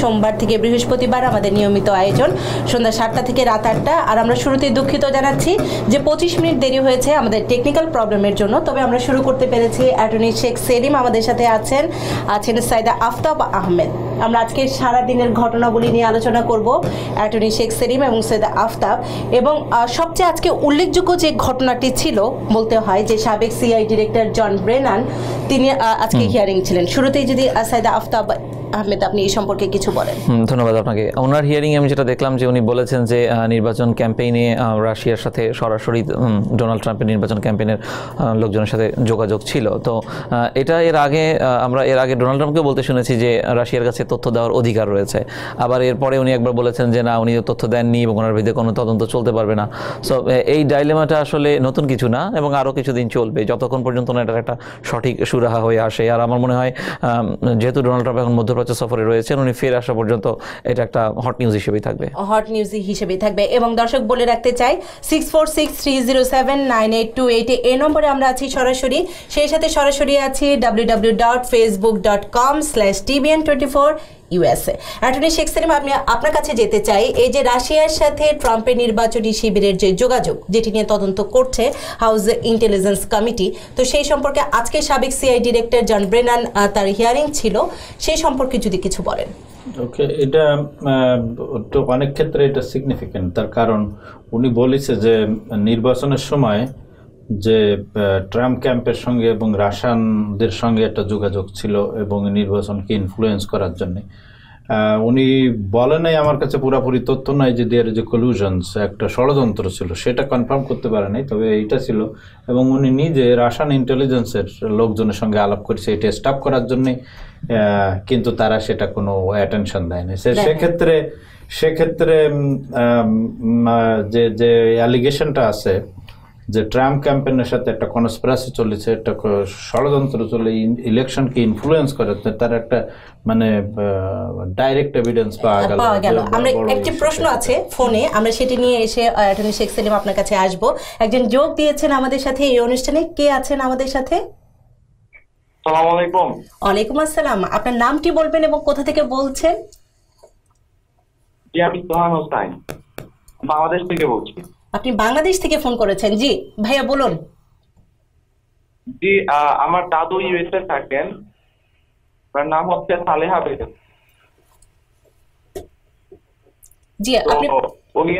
সোমবার থেকে বৃহস্পতিবার আমাদের নিয়মিত আয়োজন। সন্ধ্যা সাতটা থেকে রাত আটটা। আর আমরা শুরুতেই দুঃখিত জানাচ্ছি যে পঁচিশ মিনিট দেরি হয়েছে আমাদের টেকনিক্যাল প্রবলেমের জন্য। তবে আমরা শুরু করতে পেরেছি অ্যাটর্নি শেখ সেলিম আমাদের সাথে আছেন আছেন সাইদা আফতাব আহমেদ। আমরা আজকে সারা দিনের ঘটনাবলী নিয়ে আলোচনা করব অ্যাটর্নি শেখ সেলিম এবং সৈয়দা আফতাব। এবং সবচেয়ে আজকে উল্লেখযোগ্য যে ঘটনাটি ছিল বলতে হয় যে সাবেক সিআই ডিরেক্টর জন ব্রেনান তিনি আজকে হিয়ারিং ছিলেন। শুরুতেই যদি সাইদা আফতাব আহমেদ, আপনি এই সম্পর্কে কিছু বলেন। ধন্যবাদ আপনাকে। ওনার হিয়ারিং আমি যেটা দেখলাম যে উনি বলেছেন যে নির্বাচন ক্যাম্পেইনে রাশিয়ার সাথে সরাসরি ডোনাল্ড ট্রাম্পের নির্বাচন ক্যাম্পেইনের লোকজনের সাথে যোগাযোগ ছিল। তো এটা এর আগে আমরা এর আগে ডোনাল্ড ট্রাম্পকে বলতে শুনেছি যে, রাশিয়ার কাছে তথ্য দেওয়ার অধিকার রয়েছে। আবার এরপরে উনি একবার বলেছেন যে, না উনি তথ্য দেননি এবং ওনার বিরুদ্ধে কোনো তদন্ত চলতে পারবে না। সো এই ডাইলেমাটা আসলে নতুন কিছু না এবং আরও কিছুদিন চলবে। যতক্ষণ পর্যন্ত না এটার একটা সঠিক সুরাহা হয়ে আসে। আর আমার মনে হয় যেহেতু ডোনাল্ড ট্রাম্প এখন মধ্যপ্রাচ্য সফরে রয়েছেন, উনি ফের আসা পর্যন্ত এটা একটা হট নিউজ হিসেবেই থাকবে। হট নিউজ হিসেবেই থাকবে। এবং দর্শক, বলে রাখতে চাই six four six three zero seven nine eight two এইটে এই নম্বরে আমরা আছি সরাসরি। সেই সাথে সরাসরি আছি W W dot Facebook dot com slash TVN twenty four USA attorney Sheikh Selim আমি আপনার কাছে যেতে চাই, এই যে রাশিয়ার সাথে ট্রাম্পের নির্বাচনী শিবিরের যে যোগাযোগ, যেটি নিয়ে তদন্ত করছে হাউস ইন্টেলিজেন্স কমিটি, তো সেই সম্পর্কে আজকে সাবেক সিআই ডিরেক্টর জন ব্রেনান তার হিয়ারিং ছিল, সেই সম্পর্কে যদি কিছু বলেন। ওকে, এটা তো অনেক ক্ষেত্রে এটা সিগনিফিক্যান্ট তার কারণ উনি বলেছে যে, নির্বাচনের সময় যে ট্রাম্প ক্যাম্পের সঙ্গে এবং রাশানদের সঙ্গে একটা যোগাযোগ ছিল এবং নির্বাচনকে ইনফ্লুয়েন্স করার জন্য। উনি বলে নাই আমার কাছে পুরোপুরি তথ্য নাই যে দেয়ার যে কলিউশনস একটা ষড়যন্ত্র ছিল। সেটা কনফার্ম করতে পারে নাই তবে এইটা ছিল। এবং উনি নিজে রাশিয়ান ইন্টেলিজেন্সের লোকজনের সঙ্গে আলাপ করেছে এটা স্টাফ করার জন্যে কিন্তু তারা সেটা কোনো অ্যাটেনশন দেয় না সে সেক্ষেত্রে সেক্ষেত্রে যে যে অ্যালিগেশনটা আছে যে ট্রাম্প ক্যাম্পেনের সাথে একটা কনস্পিরাসি চলেছে একটা ষড়যন্ত্র চলে ইলেকশনকে ইনফ্লুয়েন্স করে তার একটা মানে ডাইরেক্ট এভিডেন্স পাওয়া গেল। আমরা একটি প্রশ্ন আছে ফোনে আমরা সেটি নিয়ে এসে অ্যাটর্নি শেখ সেলিম আপনার কাছে আসব। একজন যোগ দিয়েছেন আমাদের সাথে এই অনুষ্ঠানে কে আছেন আমাদের সাথে? আলাইকুম। ওয়ালাইকুম আসসালাম। আপনার নামটি বলবেন এবং কোথা থেকে বলছেন? জি আমি সোহান হোসাইন বাংলাদেশ থেকে বলছি। আপনি বাংলাদেশ থেকে ফোন করেছেন জি। ভাইয়া বলুন। জি আমার দাদু ইউএসএ থাকেন। তার নাম হচ্ছে সালেহা বেগম। জি আপনি উনি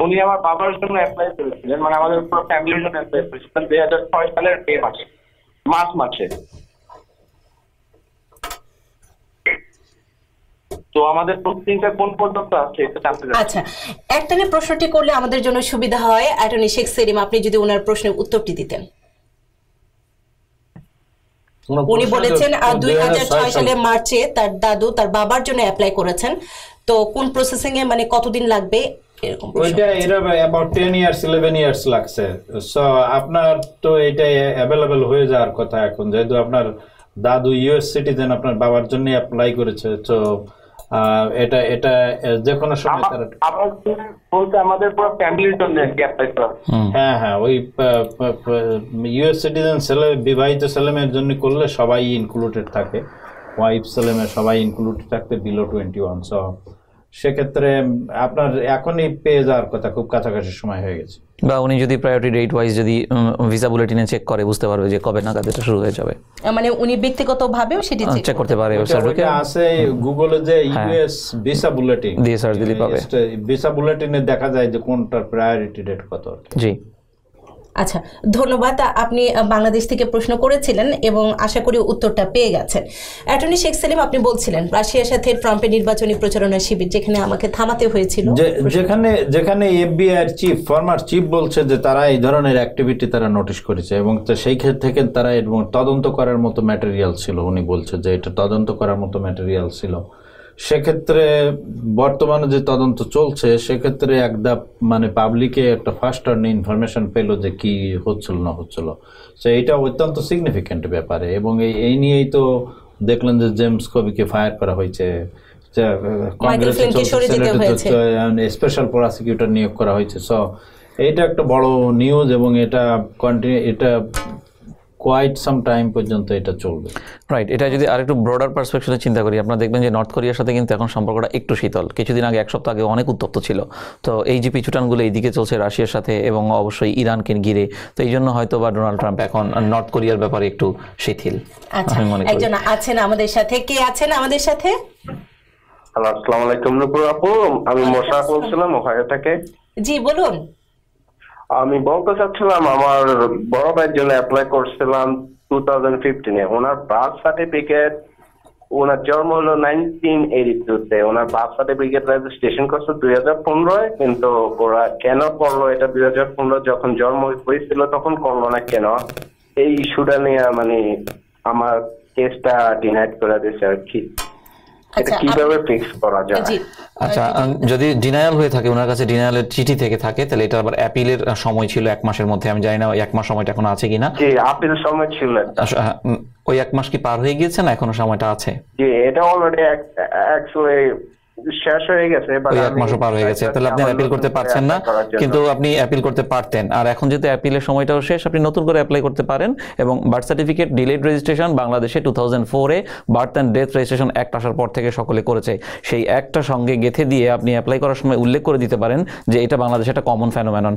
উনি আমার বাবার জন্য অ্যাপ্লাই করেছিলেন মানে আমাদের পুরো ফ্যামিলির জন্য অ্যাপ্লাই করেছিলেন। দুই হাজার ছয় সালের মে মাসে মার্চ মাসে। তো আমাদের প্রসেসিংটা কোন পর্যন্ত আছে এটা জানতে আচ্ছা একটানে প্রশ্নটি করলে আমাদের জন্য সুবিধা হয়। অ্যাটর্নি শেখ সেলিম আপনি যদি ওনার প্রশ্নের উত্তরটি দিতেন। উনি বলেছেন দুই হাজার ছয় সালে। মার্চে তার দাদু তার বাবার জন্য অ্যাপ্লাই করেছেন। তো কোন প্রসেসিং এ মানে কতদিন লাগবে? ওইটা এরা about ten years eleven years লাগছে। সো আপনার তো এটা অ্যাভেলেবেল হয়ে যাওয়ার কথা এখন। যেহেতু আপনার দাদু ইউএস সিটিজেন আপনার বাবার জন্য অ্যাপ্লাই করেছে। তো এটা এটা যে কোনো সময় তারা বলতে আমাদের পুরো ফ্যামিলির জন্য কি অ্যাপ্লাই করা। হ্যাঁ হ্যাঁ ওই ইউএস সিটিজেন ছেলে বিবাহিত ছেলেমেয়ের জন্য করলে সবাই ইনক্লুডেড থাকে। ওয়াইফ ছেলেমেয়ে সবাই ইনক্লুডেড থাকতে বিলো টোয়েন্টি ওয়ান সো সেক্ষেত্রে আপনার এখনই পেয়ে যাওয়ার কথা খুব কাছাকাছি সময় হয়ে গেছে। বা উনি যদি প্রায়োরিটি ডেট ওয়াইজ যদি ভিসা বুলেটিনে চেক করে বুঝতে পারবে যে কবে নাগাদ এটা শুরু হয়ে যাবে। মানে উনি ব্যক্তিগত ভাবেও সেটি চেক করতে পারে ওয়েবসাইট আছে গুগলে যে। ইউএস ভিসা বুলেটিন দিয়ে সার্চ দিলে পাবে। ভিসা বুলেটিনে দেখা যায় যে কোনটার প্রায়োরিটি ডেট কত। জি। আচ্ছা ধন্যবাদ। আপনি বাংলাদেশ থেকে প্রশ্ন করেছিলেন এবং আশা করি উত্তরটা পেয়ে গেছেন। অ্যাটর্নি শেখ সেলিম, আপনি বলছিলেন রাশিয়ার সাথে ট্রাম্পের নির্বাচনী প্রচারণা শিবির যেখানে আমাকে থামাতে হয়েছিল। যেখানে যেখানে এফবিআই এর চিফ, ফর্মার চিফ বলছে যে তারা এই ধরনের অ্যাক্টিভিটি তারা নোটিশ করেছে এবং সেই ক্ষেত্রে থেকে তারা ম- তদন্ত করার মতো ম্যাটেরিয়াল ছিল। উনি বলছে যে এটা তদন্ত করার মতো ম্যাটেরিয়াল ছিল। সেক্ষেত্রে বর্তমানে যে তদন্ত চলছে সেক্ষেত্রে একদা মানে পাবলিকে একটা ফার্স্ট টার্ন ইনফরমেশন পেল যে কি হচ্ছিল না হচ্ছিল। তো এটা অত্যন্ত সিগনিফিক্যান্ট ব্যাপারে এবং এই এই নিয়েই তো দেখলেন যে জেমস কবিকে ফায়ার করা হয়েছে। স্পেশাল প্রসিকিউটর নিয়োগ করা হয়েছে। সো এইটা একটা বড় নিউজ এবং এটা কন্টিনিউ এটা কোয়াইট সাম টাইম পর্যন্ত এটা চলবে। রাইট এটা যদি আরেকটু ব্রডার পার্সপেকশনে চিন্তা করি আপনারা দেখবেন যে নর্থ কোরিয়ার সাথে কিন্তু এখন সম্পর্কটা একটু শীতল। কিছুদিন আগে এক সপ্তাহ আগে অনেক উত্তপ্ত ছিল। তো এই যে পিছুটানগুলো এইদিকে চলছে রাশিয়ার সাথে এবং অবশ্যই ইরানকে ঘিরে তো এই জন্য হয়তো বা ডোনাল্ড ট্রাম্প এখন নর্থ কোরিয়ার ব্যাপারে একটু শিথিল। আচ্ছা আমি মনে করি। একজন আছেন আমাদের সাথে। কে আছেন আমাদের সাথে? হ্যালো আসসালামু আলাইকুম নুপুর আপু। আমি মোশাক বলছিলাম ওখানে থেকে। জি বলুন। আমি বলতে চাচ্ছিলাম, আমার বড় ভাইয়ের জন্য অ্যাপ্লাই করছিলাম টু থাউজেন্ড ফিফটিনে ওনার বার্থ সার্টিফিকেট ওনার জন্ম হলো নাইনটিন এইটি টুতে ওনার বার্থ সার্টিফিকেট রেজিস্ট্রেশন করছে দুই হাজার পনেরোয়, কিন্তু ওরা কেন করল এটা দুই হাজার পনেরো যখন জন্ম হয়েছিল তখন করল না কেন? এই ইস্যুটা নিয়ে মানে আমার কেসটা ডিনাইট করে দিয়েছে আর কি। আচ্ছা, কীভাবে ফিক্স করা যায়? আচ্ছা যদি ডিনায়াল হয়ে থাকে ওনার কাছে ডিনায়ালের চিঠি থেকে থাকে তাহলে এটা আবার অ্যাপিলের সময় ছিল এক মাসের মধ্যে আমি জানি না ওই এক মাস সময়টা এখন আছে কিনা। জি আপিল সময় ছিল। ওই এক মাস কি পার হয়ে গিয়েছে না এখনও সময়টা আছে? জি এটা অলরেডি অ্যাকচুয়ালি শেষ হয়ে গেছে এক মাসও পার হয়ে গেছে তাহলে আপনি অ্যাপিল করতে পারছেন না apply করার জন্য। কিন্তু আপনি অ্যাপিল করতে পারতেন। আর এখন যেহেতু অ্যাপিলের সময়টাও শেষ আপনি নতুন করে অ্যাপ্লাই করতে পারেন এবং বার্থ সার্টিফিকেট ডিলেড রেজিস্ট্রেশন বাংলাদেশে টু থাউজেন্ড ফোরে birth and death registration act আসার পর থেকে সকলে করেছে। সেই একটা সঙ্গে গেথে দিয়ে আপনি অ্যাপ্লাই করার সময় উল্লেখ করে দিতে পারেন যে এটা বাংলাদেশে একটা কমন ফ্যানোমেনন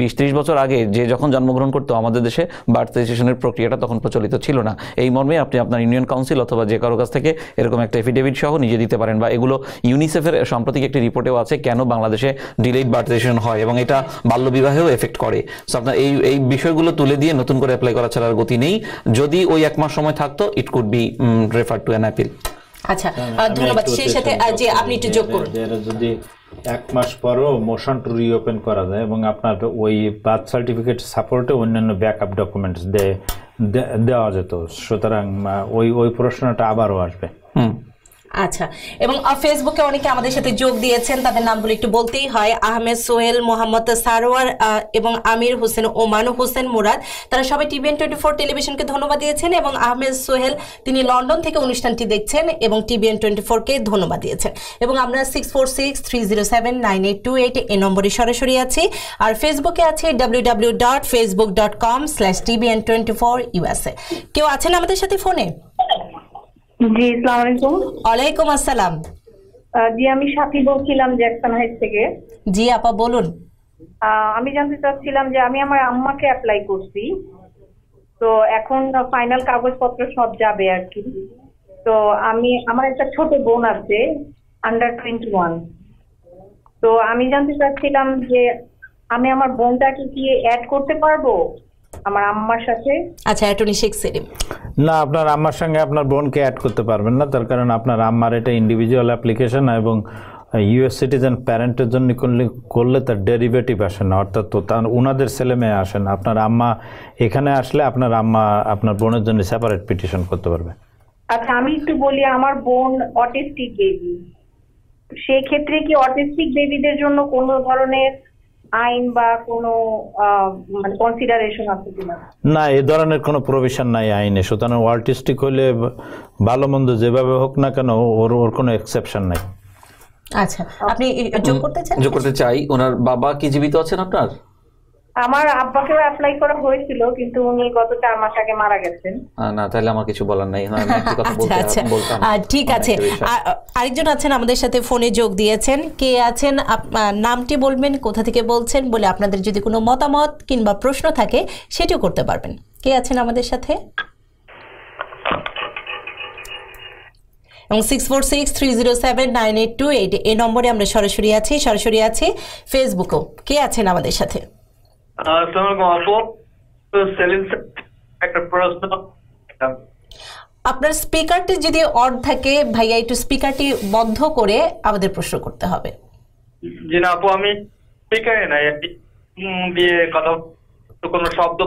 বিশ ত্রিশ বছর আগে যে যখন জন্মগ্রহণ করতো আমাদের দেশে বার্থ রেজিস্ট্রেশনের প্রক্রিয়াটা তখন প্রচলিত ছিল না। এই মর্মে আপনি আপনার ইউনিয়ন কাউন্সিল অথবা যে কারও কাছ থেকে এরকম একটা এফিডেভিট সহ নিজে দিতে পারেন বা এগুলো ইউনিসেফের সাম্প্রতিক একটি রিপোর্টেও আছে কেন বাংলাদেশে ডিলেড বার্থ রেজিস্ট্রেশন হয় এবং এটা বাল্যবিবাহেও এফেক্ট করে। সো আপনার এই এই বিষয়গুলো তুলে দিয়ে নতুন করে অ্যাপ্লাই করা ছাড়ার গতি নেই। যদি ওই এক মাস সময় থাকতো it could be refer to an appeal আচ্ছা ধন্যবাদ। সেই সাথে জি আপনি একটু যোগ করুন। যদি এক মাস পরও মোশন টু রিওপেন করা যায় এবং আপনার ওই বার্থ সার্টিফিকেট সাপোর্টে অন্যান্য ব্যাকআপ ডকুমেন্টস দেওয়া যেত। সুতরাং ওই ওই প্রশ্নটা আবারও আসবে। হুম। আচ্ছা এবং ফেসবুকে অনেকে আমাদের সাথে যোগ দিয়েছেন, তাদের নামগুলো একটু বলতেই হয়। আহমেদ সোহেল, মোহাম্মদ সারোয়ার এবং আমির হোসেন ওমান হোসেন মুরাদ। তারা সবাই টিভিএন টোয়েন্টি ফোর টেলিভিশনকে ধন্যবাদ দিয়েছেন এবং আহমেদ সোহেল, তিনি লন্ডন থেকে অনুষ্ঠানটি দেখছেন এবং টিভিএন টোয়েন্টি ফোরকে ধন্যবাদ দিয়েছেন। এবং আমরা six four six three zero seven nine eight two eight এই নম্বরে সরাসরি আছি। আর ফেসবুকে আছে W W dot Facebook dot com slash TVN twenty four USA কেউ আছেন আমাদের সাথে ফোনে? জি আসসালামু আলাইকুম। ওয়ালাইকুম আসসালাম। জি আমি সাথী বলছিলাম জ্যাকসন হাইট থেকে। জি আপা বলুন। আমি জানতে চাচ্ছিলাম যে আমি আমার আম্মাকে অ্যাপ্লাই করছি। তো এখন ফাইনাল কাগজপত্র সব যাবে আর কি। তো আমি আমার একটা ছোট বোন আছে আন্ডার টোয়েন্টি ওয়ান তো আমি জানতে চাচ্ছিলাম যে আমি আমার বোনটাকে কি অ্যাড করতে পারব? আমার আম্মার সাথে। আচ্ছা অ্যাটর্নি শেখ সেলিম। না আপনার আম্মার সঙ্গে আপনার বোনকে অ্যাড করতে পারবেন না তার কারণ আপনার আম্মার এটা ইন্ডিভিজুয়াল অ্যাপ্লিকেশন এবং ইউএস সিটিজেন প্যারেন্টের জন্য করলে তার ডেরিভেটিভ আসে না অর্থাৎ তো তার ওনাদের ছেলে মেয়ে আসে না। আপনার আম্মা এখানে আসলে আপনার আম্মা আপনার বোনের জন্য সেপারেট পিটিশন করতে পারবে। আচ্ছা আমি একটু বলি আমার বোন অটিস্টিক বেবি সেই ক্ষেত্রে কি অটিস্টিক বেবিদের জন্য কোনো ধরনের আইন বা কোনো মানে কনসিডারেশন আছে কিনা? না এ ধরনের কোনো প্রভিশন নাই আইনে। সুতরাং আর্টিস্টিক হলে ভালো মন্দ যেভাবে হোক না কেন ওর ওর কোনো এক্সেপশন নাই। আচ্ছা আপনি যোগ করতে চান? যোগ করতে চাই। ওনার বাবা কি জীবিত আছেন আপনার? আমার আব্বাকেও অ্যাপ্লাই করা হয়েছিল কিন্তু উনি গত চার মাস আগে মারা গেছেন। না তাহলে আমার কিছু বলার নাই। আমি একটি কথা বলতে বলতাম। ঠিক আছে। আরেকজন আছেন আমাদের সাথে ফোনে যোগ দিয়েছেন। কে আছেন? আপ- নামটি বলবেন কোথা থেকে বলছেন বলে আপনাদের যদি কোনো মতামত কিংবা প্রশ্ন থাকে সেটিও করতে পারবেন। কে আছেন আমাদের সাথে? এবং six four six three zero seven nine eight two eight এই নম্বরে আমরা সরাসরি আছি সরাসরি আছি ফেসবুকেও কে আছেন আমাদের সাথে? আসসালামু আলাইকুম সেলিম একটা প্রশ্ন? আপনার স্পিকারটি যদি অড থাকে ভাইয়া একটু স্পিকারটি বন্ধ করে আমাদের প্রশ্ন করতে হবে। জি না আপু আমি স্পিকারে নাই দিয়ে কথা কোনো শব্দ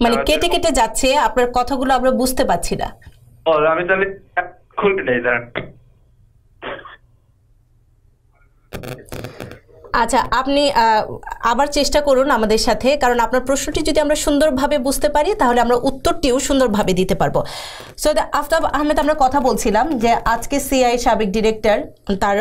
মানে কেটে কেটে যাচ্ছে আপনার কথাগুলো আমরা বুঝতে পারছি না। ও, আমি তাহলে খুলে নেই দাঁড়ান। আচ্ছা আপনি আবার চেষ্টা করুন আমাদের সাথে, কারণ আপনার প্রশ্নটি যদি আমরা সুন্দরভাবে বুঝতে পারি, তাহলে আমরা উত্তরটিও সুন্দরভাবে দিতে পারব। সৈয়দ আফতাব আহমেদ আমরা কথা বলছিলাম যে আজকে সিআই সাবেক ডিরেক্টর তার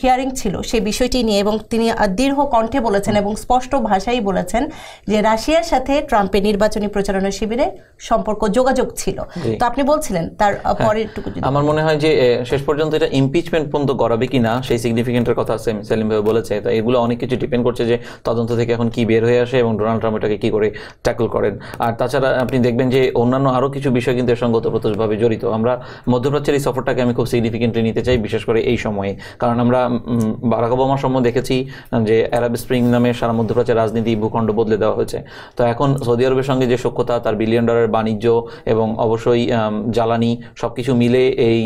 হিয়ারিং ছিল সেই বিষয়টি নিয়ে এবং তিনি দীর্ঘ কণ্ঠে বলেছেন এবং স্পষ্ট ভাষায় বলেছেন যে রাশিয়ার সাথে ট্রাম্পের নির্বাচনী প্রচারণা শিবিরে সম্পর্ক যোগাযোগ ছিল। তো আপনি বলছিলেন তার আহ, পরেরটুকু আমার মনে হয় যে শেষ পর্যন্ত এটা ইমপিচমেন্ট পর্যন্ত করাবে কিনা সেই সিগনিফিকেন্টের কথা সেলিম ভাই বলেছে। তো এগুলো অনেক কিছু ডিপেন্ড করছে যে তদন্ত থেকে এখন কি বের হয়ে আসে এবং ডোনাল্ড ট্রাম্প এটাকে কি করে ট্যাকল করেন। আর তাছাড়া আপনি দেখবেন যে অন্যান্য আরও কিছু বিষয় কিন্তু এর সঙ্গে ওতপ্রোতভাবে জড়িত। আমরা মধ্যপ্রাচ্যের এই সফরটাকে আমি খুব সিগনিফিকেন্টলি নিতে চাই বিশেষ করে এই সময়ে। কারণ আমরা বারাক ওবামার সময় দেখেছি যে অ্যারাব স্প্রিং নামে সারা মধ্যপ্রাচ্যের রাজনীতি ভূখণ্ড বদলে দেওয়া হয়েছে। তো এখন সৌদি আরবের সঙ্গে যে সক্ষতা তার বিলিয়ন ডলারের বাণিজ্য এবং অবশ্যই জ্বালানি সবকিছু মিলে এই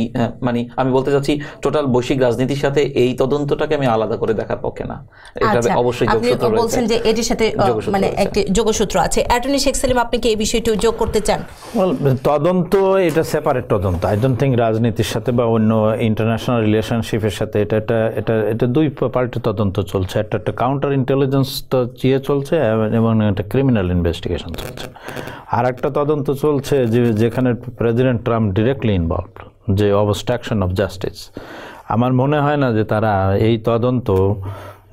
মানে আমি বলতে চাচ্ছি টোটাল বৈশ্বিক রাজনীতির সাথে এই তদন্তটাকে আমি আলাদা করে দেখার পক্ষে না। এটা আচ্ছা, অবশ্যই যোগসূত্র বলছেন যে এটির সাথে মানে একটি যোগসূত্র আছে। অ্যাটর্নি শেখ সেলিম আপনি কি এই বিষয়টি যোগ করতে চান? Well, তদন্ত এটা সেপারেট তদন্ত। আই ডোন্ট থিঙ্ক রাজনীতির সাথে বা অন্য ইন্টারন্যাশনাল রিলেশনশিপের সাথে এটা এটা এটা এটা দুই পার্টির তদন্ত চলছে। একটা একটা কাউন্টার ইন্টেলিজেন্স তো ইয়ে চলছে এবং একটা ক্রিমিনাল ইনভেস্টিগেশন চলছে। আর একটা তদন্ত চলছে যে যেখানে প্রেসিডেন্ট ট্রাম্প ডিরেক্টলি ইনভলভ যে অবস্ট্রাকশন অফ জাস্টিস আমার মনে হয় না যে তারা এই তদন্ত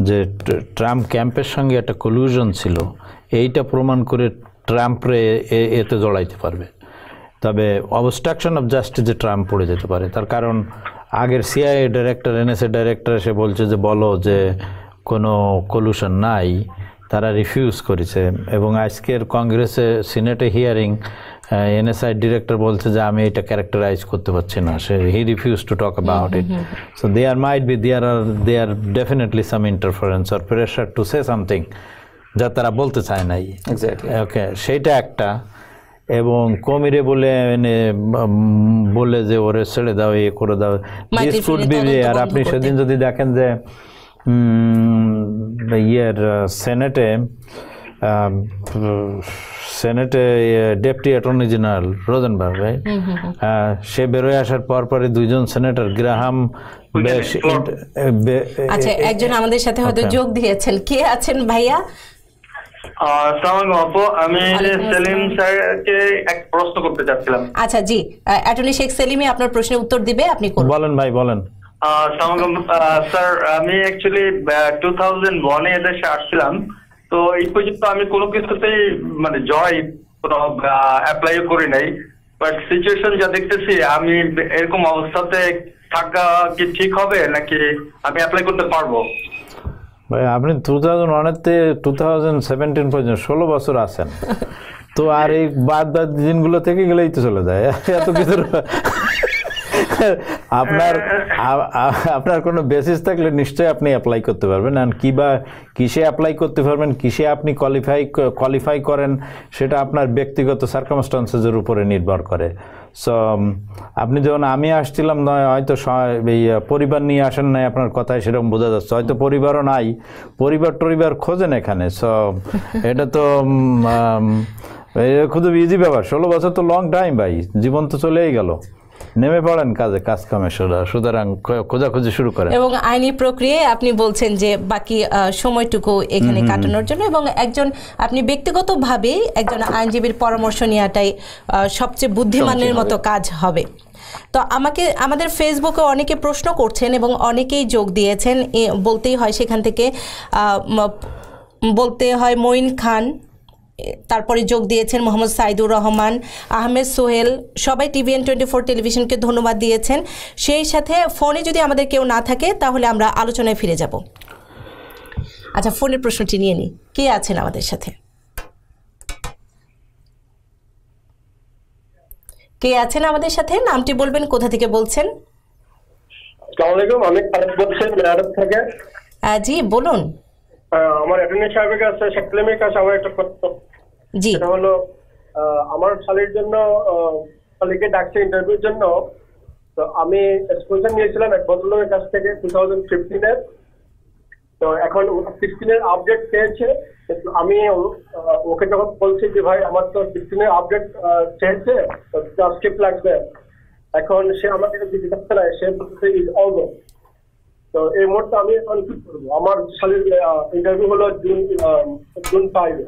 যে ট্র- ট্রাম্প ক্যাম্পের সঙ্গে একটা কলিউশন ছিল এইটা প্রমাণ করে ট্রাম্পরে এ- এতে জড়াইতে পারবে। তবে অবস্ট্রাকশন অফ জাস্টিসে ট্রাম্প পড়ে যেতে পারে তার কারণ আগের সিআইএ ডাইরেক্টর এনএসএ ডাইরেক্টর এসে বলছে যে বলো যে কোনো কলুশন নাই। তারা রিফিউজ করেছে এবং আজকের কংগ্রেসে সিনেটে হিয়ারিং এনএসআই ডিরেক্টর বলছে যে আমি এটা ক্যারেক্টারাইজ করতে পারছি না। সে he refuse to talk about it so there might be there are there definitely some interference or pressure to say something যা তারা বলতে চায় নাই। ওকে সেইটা একটা। এবং কমিরে বলে এনে বলে যে ওরে ছেড়ে দাও এ করে দাও। আর আপনি সেদিন যদি দেখেন যে ইয়ের সেনেটে সেনেটে deputy attorney general Rosenberg right? সে বেরোয় আসার পর পরে দুইজন সেনেটর গ্রাহাম বেশ আচ্ছা একজন আমাদের সাথে হয়তো যোগ দিয়েছেন। কে আছেন ভাইয়া? আসসালামু আপু আমি সেলিম স্যারকে এক প্রশ্ন করতে চাচ্ছিলাম। আচ্ছা জি। অ্যাটর্নি শেখ সেলিমই আপনার প্রশ্নের উত্তর দিবে আপনি করুন। বলেন ভাই বলেন। আহ, আসসালামু আহ, স্যার আমি অ্যাকচুয়ালি টু থাউজেন্ড ওয়ানে এদেশে আসছিলাম। তো এই পর্যন্ত আমি কোনো কিছুতেই মানে জয় কোনো অ্যাপ্লাই করি নাই। বাট সিচুয়েশন যা দেখতেছি আমি এরকম অবস্থাতে থাকা কি ঠিক হবে নাকি আমি অ্যাপ্লাই করতে পারব? ভাই, আপনি টু থাউজেন্ড ওয়ানেতে টু থাউজেন্ড সেভেন্টিন পর্যন্ত ষোলো বছর আছেন। তো আর এই বাদ বাদ দিনগুলো থেকে গেলেই তো চলে যায়। এত কিছু আপনার আপনার কোনো বেসিস থাকলে নিশ্চয়ই আপনি অ্যাপ্লাই করতে পারবেন। আর কি বা কিসে অ্যাপ্লাই করতে পারবেন, কিসে আপনি কোয়ালিফাই কোয়ালিফাই করেন, সেটা আপনার ব্যক্তিগত সার্কামস্টান্সেসের উপরে নির্ভর করে। সো আপনি যখন আমি আসছিলাম, নয়, হয়তো এই পরিবার নিয়ে আসেন নাই, আপনার কথায় সেরকম বোঝা যাচ্ছে। হয়তো পরিবারও নাই, পরিবার টরিবার খোঁজেন এখানে। সো এটা তো খুব ইজি ব্যাপার। ষোলো বছর তো লং টাইম ভাই, জীবন তো চলেই গেল। নেমে পড়েন কাজে কাজ কামে সুতরাং- সুতরাং খোঁজাখুঁজি শুরু করেন। এবং আইনি প্রক্রিয়ায় আপনি বলছেন যে বাকি সময়টুকু এখানে কাটানোর জন্য এবং একজন আপনি ব্যক্তিগতভাবে একজন আইনজীবীর পরামর্শ নেওয়াটাই সবচেয়ে বুদ্ধিমানের মতো কাজ হবে। তো আমাকে আমাদের ফেসবুকে অনেকে প্রশ্ন করছেন এবং অনেকেই যোগ দিয়েছেন। বলতেই হয় সেখান থেকে বলতে হয় মঈন খান। তারপরে যোগ দিয়েছেন মোহাম্মদ সাইদুর রহমান আহমেদ সোহেল সবাই টিভিএন টোয়েন্টি ফোর টেলিভিশনকে ধন্যবাদ দিয়েছেন। সেই সাথে ফোনে যদি আমাদের কেউ না থাকে তাহলে আমরা আলোচনায় ফিরে যাব। আচ্ছা ফোনের প্রশ্নটি নিয়ে নিই। কে আছেন আমাদের সাথে? কে আছেন আমাদের সাথে? নামটি বলবেন কোথা থেকে বলছেন? আমি থেকে। জি বলুন। আমার অ্যাটর্নি সাহেবের কাছে শেখলেমের কাছে আমার একটা সেটা হলো আমার শালির জন্য শালিকে ডাকছে ইন্টারভিউর জন্য। তো আমি এক্সপোজার নিয়েছিলাম এক ভদ্রলোকের কাছ থেকে টু থাউজেন্ড ফিফটিনের তো এখন সিক্সটিনের আপডেট চেয়েছে। আমি ওকে যখন বলছি যে, ভাই, আমার তো সিক্সটিনের আপডেট চেয়েছে ট্রান্সক্রিপ্ট লাগবে। এখন সে আমাকে চাচ্ছে না সে বলছে ইজ অলমোস্ট তো এই মুহূর্তে আমি এখন কি করব? আমার ইন্টারভিউ হলো জুন জুন ফাইভে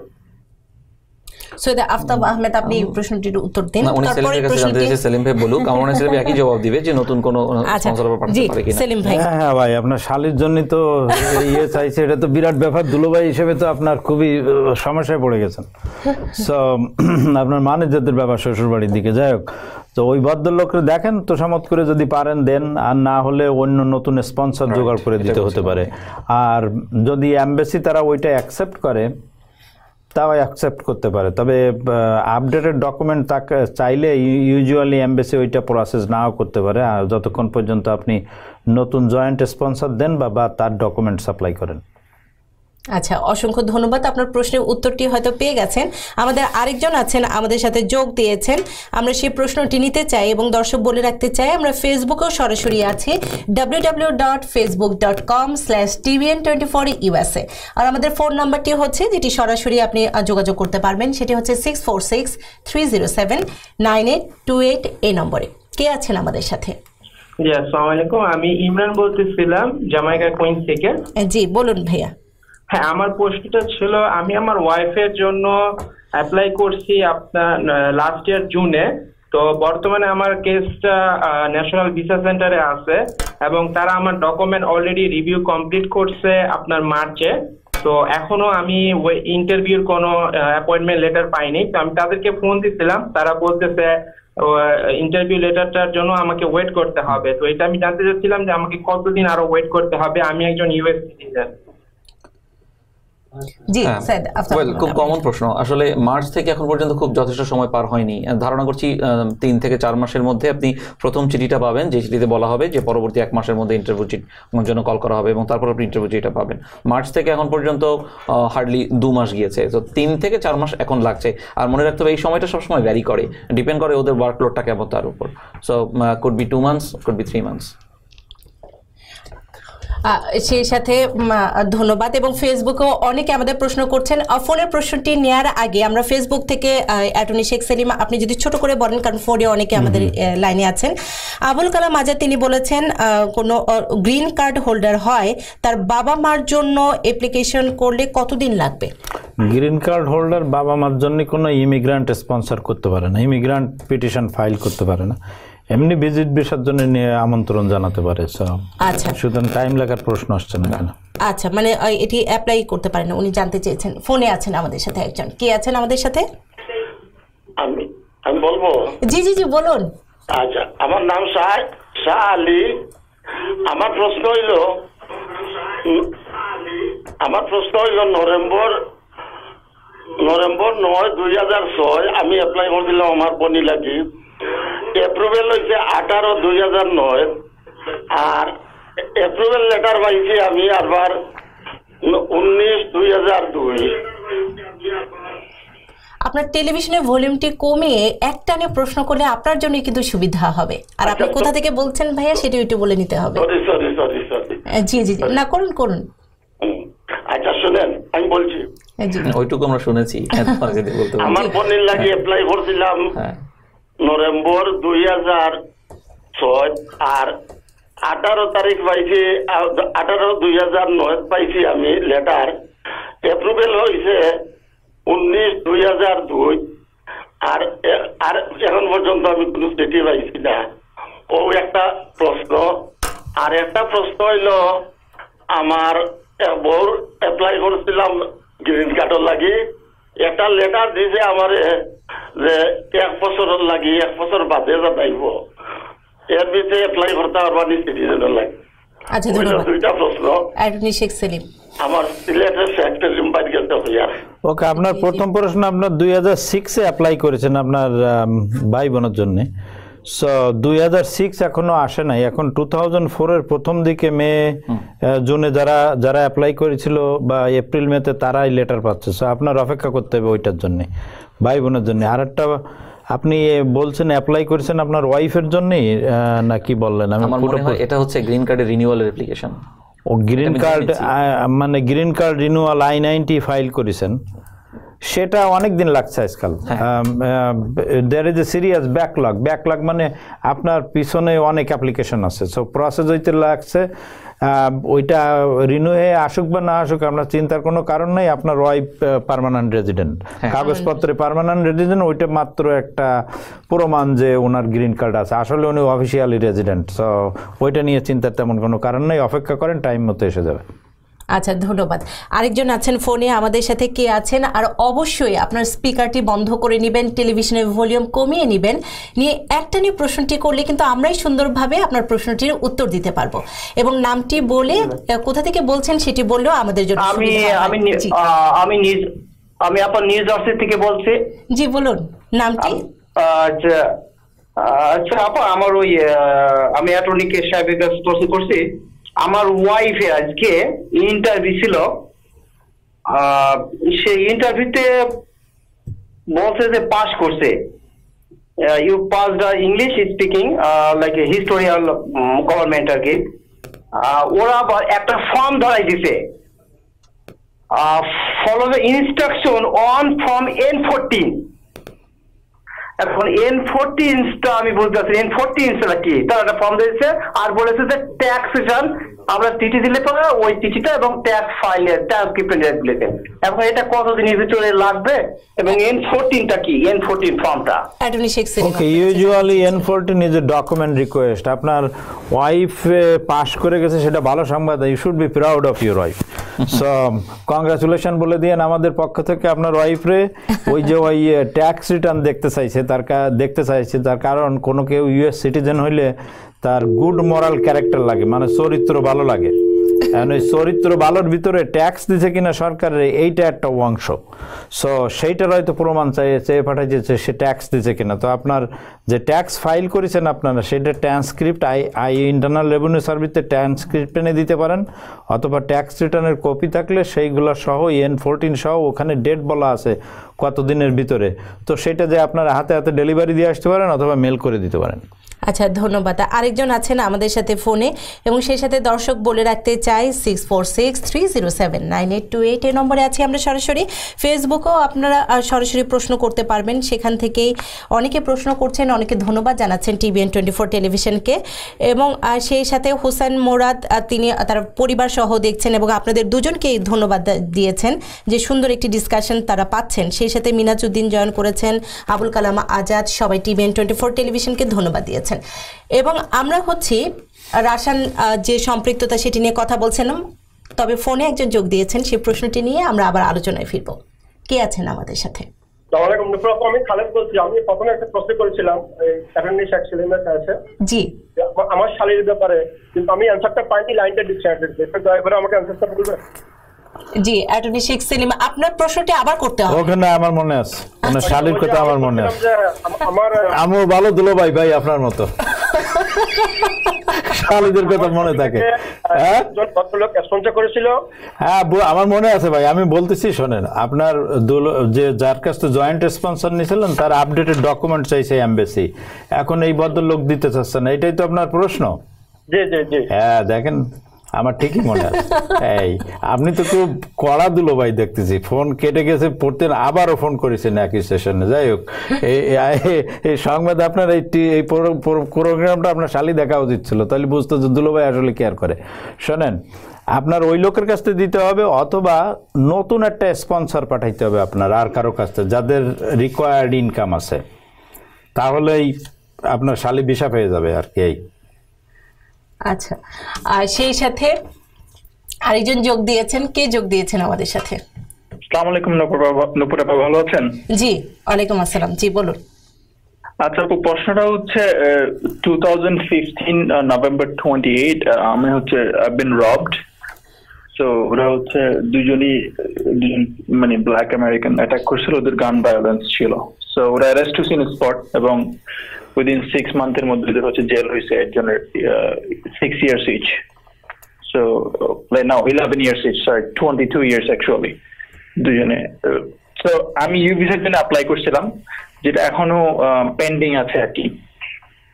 সৈয়দ আফতাব আহমেদ আপনি প্রশ্নটির উত্তর দিন। তারপরে প্রশ্নটি সেলিম ভাই বলুক আমার মনে হয় সেলিম একই জবাব দিবে যে নতুন কোনো আচ্ছা স্পন্সর পাঠাতে পারে কিনা। সেলিম ভাই। হ্যাঁ হ্যাঁ ভাই আপনার শালির জন্য তো ইয়ে চাইছে এটা তো বিরাট ব্যাপার। দুলোভাই হিসেবে তো আপনার খুবই সমস্যায় পড়ে গেছেন। সো আপনার মানেজারদের ব্যাপার শ্বশুরবাড়ির দিকে। যাই হোক তো ওই ভদ্রলোককে দেখেন তো তোষামত করে যদি পারেন দেন। আর না হলে অন্য নতুন স্পন্সর জোগাড় করে দিতে হতে পারে। আর যদি অ্যাম্বাসি তারা ওইটা অ্যাকসেপ্ট করে তাও অ্যাকসেপ্ট করতে পারে। তবে আপডেটেড ডকুমেন্ট তাকে, চাইলে ইউজুয়ালি এমবেসি ওইটা প্রসেস নাও করতে পারে। আর যতক্ষণ পর্যন্ত আপনি নতুন জয়েন্ট স্পন্সর দেন বা বা তার ডকুমেন্ট সাপ্লাই করেন। আচ্ছা অসংখ্য ধন্যবাদ। আপনার প্রশ্নের উত্তরটি হয়তো পেয়ে গেছেন। আমাদের আরেকজন আছেন আমাদের সাথে যোগ দিয়েছেন। আমরা সেই প্রশ্নটি নিতে চাই এবং দর্শক বলে রাখতে চাই আমরা ফেসবুকেও সরাসরি আছি W W dot Facebook dot com slash TVN twenty four USA আর আমাদের ফোন নাম্বারটি হচ্ছে যেটি সরাসরি আপনি যোগাযোগ করতে পারবেন সেটি হচ্ছে six four six three zero seven nine eight two eight এই নম্বরে। কে আছেন আমাদের সাথে? জি আসসালামু আলাইকুম। আমি ইমরান বলতেছিলাম জামাইকা কুইন্স থেকে। জি বলুন ভাইয়া। হ্যাঁ আমার প্রশ্নটা ছিল, আমি আমার ওয়াইফের জন্য অ্যাপ্লাই করছি আপনার লাস্ট ইয়ার জুনে তো বর্তমানে আমার কেসটা ন্যাশনাল ভিসা সেন্টারে আছে এবং তারা আমার ডকুমেন্ট অলরেডি রিভিউ কমপ্লিট করছে আপনার মার্চে তো এখনও আমি ইন্টারভিউর কোনো অ্যাপয়েন্টমেন্ট লেটার পাইনি। তো আমি তাদেরকে ফোন দিছিলাম, তারা বলতেছে ইন্টারভিউ লেটারটার জন্য আমাকে ওয়েট করতে হবে। তো এটা আমি জানতে চাচ্ছিলাম যে আমাকে কতদিন আরও ওয়েট করতে হবে? আমি একজন ইউএস সিটিজেন জি হ্যাঁ, স্যার well, খুব কমন প্রশ্ন। আসলে মার্চ থেকে এখন পর্যন্ত খুব যথেষ্ট সময় পার হয়নি। ধারণা করছি তিন থেকে চার মাসের মধ্যে আপনি প্রথম চিঠিটা পাবেন যে চিঠিতে বলা হবে যে পরবর্তী এক মাসের মধ্যে ইন্টারভিউ জন্য কল করা হবে এবং তারপর আপনি ইন্টারভিউ চিঠিটা পাবেন। মার্চ থেকে এখন পর্যন্ত হার্ডলি দু মাস গিয়েছে। তো তিন থেকে চার মাস এখন লাগছে। আর মনে রাখতে হবে এই সময়টা সবসময় ভ্যারি করে। ডিপেন্ড করে ওদের ওয়ার্কলোডটা কেমন তার উপর। So could be two months could be three months সেই সাথে ধন্যবাদ। এবং ফেসবুকেও অনেকে আমাদের প্রশ্ন করছেন ফোনের প্রশ্নটি নেওয়ার আগে আমরা ফেসবুক থেকে অ্যাটর্নি শেখ সেলিম আপনি যদি ছোট করে বলেন কারণ ফোনে অনেকে আমাদের লাইনে আছেন। আবুল কালাম আজাদ তিনি বলেছেন কোনো গ্রিন কার্ড হোল্ডার হয় তার বাবা মার জন্য অ্যাপ্লিকেশন করলে কতদিন লাগবে? গ্রিন কার্ড হোল্ডার বাবা মার জন্য কোনো ইমিগ্রান্ট স্পন্সর করতে পারে না ইমিগ্রান্ট পিটিশন ফাইল করতে পারে না। এমনি ভিজিট ভিসার জন্য নিয়ে আমন্ত্রণ জানাতে পারে আচ্ছা। সুতরাং টাইম লাগার প্রশ্ন আসছে না কেন? আচ্ছা মানে এটি অ্যাপ্লাই করতে পারেন না, উনি জানতে চেয়েছেন। ফোনে আছেন আমাদের সাথে একজন। কে আছেন আমাদের সাথে? আমি আমি বলব? জি জি জি বলুন। আচ্ছা আমার নাম শাহ শাহ আলী। আমার প্রশ্ন হইল আমার প্রশ্ন হইল নভেম্বর নভেম্বর নয় দুই হাজার ছয় আমি অ্যাপ্লাই করছিলাম আমার বনি লাগি। এপ্রিল হয়েছে আঠারো দুই হাজার নয়। আর এপ্রিল লেটার পাইছি আমি আবার উনিশ দুই হাজার দুই। আপনার টেলিভিশনের ভলিউমটি কমিয়ে একটানে প্রশ্ন করলে আপনার জন্য কিন্তু সুবিধা হবে। আর আপনি আচ্ছা, কোথা থেকে বলছেন ভাইয়া সেটা একটু বলে নিতে হবে। সরি সরি সরি সরি জি জি জি। না করুন করুন। আচ্ছা শুনেন আমি বলছি। জি। ওইটুকু আমরা শুনেছি হ্যাঁ, তোমার যদি বলতে পারি। আমার বোনের লাগে অ্যাপ্লাই করছিলাম। হ্যাঁ। নভেম্বর দুই হাজার ছয় আর আঠারো তারিখ পাইছি আঠারো দুই হাজার নয় পাইছি আমি লেটার এপ্রুভেল হয়েছে উনিশ দুই হাজার দুই আর আর এখন পর্যন্ত আমি কোনো চিঠি পাইছি না। ও একটা প্রশ্ন আর একটা প্রশ্ন হইল আমার বউর অ্যাপ্লাই করছিলাম গ্রিন কার্ডের লাগি। একটা লেটার দিছে আমার যে এক বছর লাগি এক বছর বাদে যা যাইব এর ভিতরে এপ্লাই করতে পারবা নি সিটিজেনের লাগে। আচ্ছা ধন্যবাদ। দুইটা প্রশ্ন অ্যাটর্নি শেখ সেলিম। আমার সিলেটের ওকে আপনার প্রথম প্রশ্ন আপনার দুই হাজার সিক্সে অ্যাপ্লাই করেছেন আপনার ভাই বোনের জন্য? দুই হাজার সিক্স এখনও আসে নাই। এখন টু থাউজেন্ড ফোরের প্রথম দিকে মে জুনে যারা যারা অ্যাপ্লাই করেছিল বা এপ্রিল মেতে তারাই লেটার পাচ্ছে। সো আপনার অপেক্ষা করতে হবে ওইটার জন্য ভাই বোনের জন্য। আর একটা আপনি বলছেন অ্যাপ্লাই করেছেন আপনার ওয়াইফের জন্যই আহ, না কি বললেন? আমি এটা হচ্ছে গ্রিন কার্ডের রিনিউয়ালের অ্যাপ্লিকেশন ও গ্রিন কার্ড মানে green card renewal I ninety file করেছেন। সেটা অনেক দিন লাগছে আজকাল। There is a serious backlog backlog মানে আপনার পিছনে অনেক অ্যাপ্লিকেশন আছে। সো প্রসেস হইতে লাগছে। ওইটা রিনিউ হয়ে আসুক বা না আসুক আপনার চিন্তার কোনো কারণ নেই। আপনার ওয়াইফ পার্মানেন্ট রেজিডেন্ট কাগজপত্রে পার্মানেন্ট রেজিডেন্ট ওইটা মাত্র একটা প্রমাণ যে ওনার গ্রিন কার্ড আছে। আসলে উনি অফিসিয়ালি রেজিডেন্ট সো ওইটা নিয়ে চিন্তার তেমন কোনো কারণ নেই। অপেক্ষা করেন টাইম মতো এসে যাবে। আচ্ছা ধন্যবাদ। আরেকজন আছেন ফোনে আমাদের সাথে কে আছেন? আর অবশ্যই আপনার স্পিকারটি বন্ধ করে নেবেন টেলিভিশনের ভলিউম কমিয়ে নেবেন। নিয়ে একটা নিয়ে প্রশ্নটি করলে কিন্তু আমরাই সুন্দরভাবে আপনার প্রশ্নটির উত্তর দিতে পারব। এবং নামটি বলে কোথা থেকে বলছেন সেটি বললেও আমাদের জন্য আমি আমি আমি নিজ আমি আপনার নিউ জার্সি থেকে বলছি। জি বলুন। নামটি? আচ্ছা আচ্ছা আপা আমার ওই আমি অ্যাটর্নিকে সাহেবের কাছে প্রশ্ন করছি। আমার ওয়াইফে আজকে ইন্টারভিউ ছিল। সেই ইন্টারভিউতে বলছে যে পাস করছে। You pass the English speaking like historical government আর কি। ওরা আবার একটা ফর্ম ধরাই দিছে। Follow the instruction on form N fourteen এখন এন ফোরটি ইনস্টা আমি বলতে পারছি এন ফোরটি ইনস্টাটা কি? তারা একটা ফর্ম দিয়েছে আর বলেছে যে ট্যাক্স রিটার্ন আমরা চিঠি দিলে পরে ওই চিঠিটা এবং ট্যাক্স ফাইলের ট্রান্সক্রিপ্টের দিলেতে এখন এটা কতদিনের ভিতরে লাগবে এবং এন ফোরটিনটা কি? এন ফোরটিন ফর্মটা। Okay usually N fourteen is a document request আপনার ওয়াইফ পাস করে গেছে সেটা ভালো সংবাদ you should be proud of your wife so congratulation বলে দিয়েন আমাদের পক্ষ থেকে আপনার ওয়াইফরে ওই যে ওই ট্যাক্স রিটার্ন দেখতে চাইছে তার দেখতে চাইছে তার কারণ কোনো কেউ ইউএস সিটিজেন হইলে তার গুড মরাল ক্যারেক্টার লাগে মানে চরিত্র ভালো লাগে। ওই চরিত্র ভালোর ভিতরে ট্যাক্স দিছে কিনা সরকারের, এইটা একটা অংশ। সো সেইটার হয়তো প্রমাণ চাই চেয়ে পাঠাইছে, সে ট্যাক্স দিছে কিনা। তো আপনার যে ট্যাক্স ফাইল করেছেন আপনারা, সেটা transcript I I internal revenue সার্ভিসে ট্রান্সক্রিপ্ট এনে দিতে পারেন, অথবা ট্যাক্স রিটার্নের কপি থাকলে সেইগুলো সহ এন ফোরটিন সহ, ওখানে ডেট বলা আছে কত দিনের ভিতরে। তো সেটা যে আপনারা হাতে হাতে ডেলিভারি দিয়ে আসতে পারেন, অথবা মেল করে দিতে পারেন। আচ্ছা ধন্যবাদ। আরেকজন আছেন আমাদের সাথে ফোনে এবং সেই সাথে দর্শক বলে রাখতে চাই six four six three zero seven nine eight two eight এই নম্বরে আছি আমরা সরাসরি। ফেসবুকেও আপনারা সরাসরি প্রশ্ন করতে পারবেন। সেখান থেকেই অনেকে প্রশ্ন করছেন, অনেকে ধন্যবাদ জানাচ্ছেন টিভিএন টোয়েন্টি ফোর টেলিভিশনকে। এবং সেই সাথে হোসেন মোরাদ তিনি তার পরিবার সহ দেখছেন এবং আপনাদের দুজনকেই ধন্যবাদ দিয়েছেন যে সুন্দর একটি ডিসকাশন তারা পাচ্ছেন। সেই সাথে মিনাজউদ্দিন জয়েন করেছেন আবুল কালাম আজাদ। সবাই টিভিএন টোয়েন্টি ফোর টেলিভিশনকে ধন্যবাদ দিয়েছেন। এবং আমরা হচ্ছি আহ, যে সম্পৃক্ততা সেটি নিয়ে কথা বলছিলাম তবে ফোনে একজন যোগ দিয়েছেন সেই প্রশ্নটি নিয়ে আমরা আবার আলোচনায় ফিরব। কে আছেন আমাদের সাথে? আমি খালেদ বলছি। আমি প্রথমে একটা প্রশ্ন করেছিলাম শেখ জি। আমার শালীর ব্যাপারে কিন্তু আমি অ্যান্সারটা পাইনি লাইনটা ডিসকানেক্টেড দয়া করে আমাকে অ্যান্সারটা বলবেন? জি অ্যাটর্নি শেখ সেলিম আপনার প্রশ্নটি আবার করতে হবে। ওখানে আমার মনে আছে। শালীর কথা আমার মনে আছে। যে আমার ভালো দুলো ভাই ভাই আপনার মতো। শালীদের কথা মনে থাকে। হ্যাঁ? হ্যাঁ আমার মনে আছে ভাই আমি বলতেছি শোনেন আপনার যে যার কাছ থেকে জয়েন্ট স্পন্সর নিয়েছিলেন তার আপডেটেড ডকুমেন্ট চাইছে এমবেসি এখন এই ভদ্রলোক দিতে চাচ্ছে না এটাই তো আপনার প্রশ্ন? জি জি জি। হ্যাঁ দেখেন আমার ঠিকই মনে আছে। এই, আপনি তো খুব কড়া দুলো ভাই দেখতেছি। ফোন কেটে গেছে, পড়তে আবারও ফোন করেছেন একই সেশনে যাই হোক, এই- সংবাদ আপনার এই এই পুরো- পুরো প্রোগ্রামটা আপনার শালি দেখা উচিত ছিল। তাহলে বুঝতো যে দুলো ভাই আসলে কেয়ার করে। শোনেন, আপনার ওই লোকের কাছ থেকে দিতে হবে অথবা নতুন একটা স্পন্সর পাঠাইতে হবে আপনার আর কারও কাছ থেকে, যাদের রিকোয়ার্ড ইনকাম আছে। তাহলেই আপনার শালি বিষা পেয়ে যাবে আর কি, এই। আচ্ছা। আর সেই সাথে আরেকজন যোগ দিয়েছেন। কে যোগ দিয়েছেন আমাদের সাথে? আসসালামু আলাইকুম নুপুরা বাবা- ভালো আছেন? জি ওয়ালাইকুম আসসালাম। জি বলুন। আচ্ছা আপু প্রশ্নটা হচ্ছে two thousand fifteen November twenty eight আমি হচ্ছে বিন রবড সো ওরা হচ্ছে দুজনই মানে ব্ল্যাক আমেরিকান অ্যাটাক করছিল, ওদের গান ভায়োলেন্স ছিল। সো ওরা অ্যারেস্ট হয়েছে ইন স্পট এবং উইদিন সিক্স মান্থের মধ্যে ওদের হচ্ছে জেল হয়েছে একজনের six years each so like now eleven years each sorry twenty two years actually দুজনে তো আমি ইউ ভিসার জন্য অ্যাপ্লাই করছিলাম, যেটা এখনও পেন্ডিং আছে আর কি।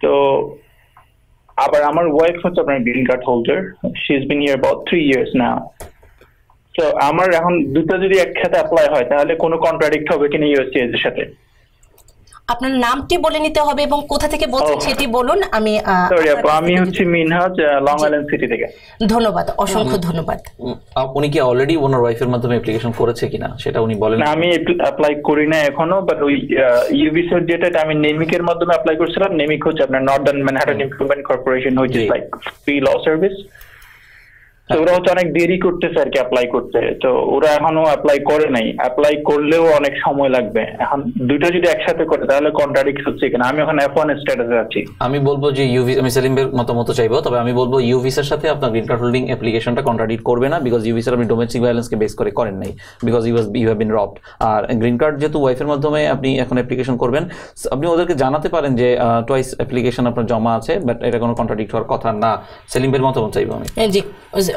তো আবার আমার ওয়াইফ হচ্ছে আপনার green card holder she is been here about three years now তো আমার এখন দুটো যদি একসাথে অ্যাপ্লাই হয়, তাহলে কোনো কন্ট্রাডিক্ট হবে কিনা ইউএসসিএস এর সাথে? আপনার নামটি বলে নিতে হবে এবং কোথা থেকে বলছেন সেটি বলুন আমি আমি হচ্ছে মিনহাজ লং আইল্যান্ড সিটি থেকে। ধন্যবাদ অসংখ্য ধন্যবাদ। উনি কি অলরেডি ওনার ওয়াইফের মাধ্যমে অ্যাপ্লিকেশন করেছে কিনা সেটা উনি বলেন। না আমি অ্যাপ্লাই করি না এখনও বাট ওই ইউবিসের যেটা আমি নেমিকের মাধ্যমে অ্যাপ্লাই করছিলাম। নেমিক হচ্ছে আপনার northern Manhattan improvement corporation which is. Like free law service তো ওরা হচ্ছে অনেক দেরি করতেছে আর কি অ্যাপ্লাই করতে। তো ওরা এখনও অ্যাপ্লাই করে নাই। অ্যাপ্লাই করলেও অনেক সময় লাগবে। এখন দুটো যদি একসাথে করে তাহলে কন্ট্রাডিক্ট হচ্ছে কিনা। আমি এখন এফ ওয়ান স্ট্যাটাসে আছি। আমি বলব যে ইউ আমি সেলিম ভাইয়ের মতামত চাইব তবে আমি বলব ইউ ভিসার সাথে আপনার গ্রিন কার্ড হোল্ডিং অ্যাপ্লিকেশনটা কন্ট্রাডিক্ট করবে না বিকজ ইউ ভিসার আপনি ডোমেস্টিক ভায়োলেন্সকে বেস করে করেন নাই because you you have been robbed R green card যেহেতু ওয়াইফের মাধ্যমে আপনি এখন অ্যাপ্লিকেশন করবেন আপনি ওদেরকে জানাতে পারেন যে টোয়াইস অ্যাপ্লিকেশন আপনার জমা আছে বাট এটা কোনো কন্ট্রাডিক্ট হওয়ার কথা না। সেলিম ভাইয়ের মতামত চাইব আমি। জি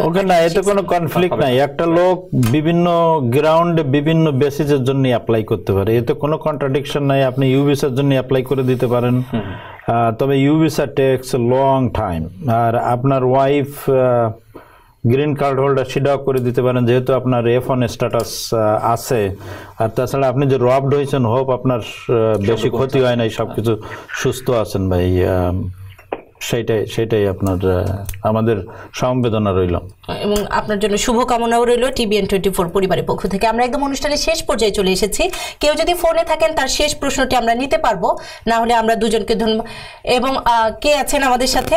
ওকে না এতে কোনো কনফ্লিক্ট নাই। একটা লোক বিভিন্ন গ্রাউন্ডে বিভিন্ন বেসিসের জন্য অ্যাপ্লাই করতে পারে। এতে কোনো কন্ট্রাডিকশন নাই আপনি ইউবিসার জন্য অ্যাপ্লাই করে দিতে পারেন। তবে U visa takes long time আর আপনার ওয়াইফ গ্রিন কার্ড হোল্ডার সেটাও করে দিতে পারেন। যেহেতু আপনার এফ অন স্ট্যাটাস আছে। আর তাছাড়া আপনি যে রবড হয়েছেন হোপ আপনার বেশি ক্ষতি হয় নাই সবকিছু সুস্থ আছেন ভাই আহ, সেইটাই সেটাই আপনার আমাদের সমবেদনা রইল। এবং আপনার জন্য শুভকামনাও রইল টিভিএন টোয়েন্টি ফোর পরিবারের পক্ষ থেকে। আমরা একদম অনুষ্ঠানের শেষ পর্যায়ে চলে এসেছি। কেউ যদি ফোনে থাকেন তার শেষ প্রশ্নটি আমরা নিতে পারব। না হলে আমরা দুজনকে ধন্যবাদ এবং আহ, কে আছেন আমাদের সাথে?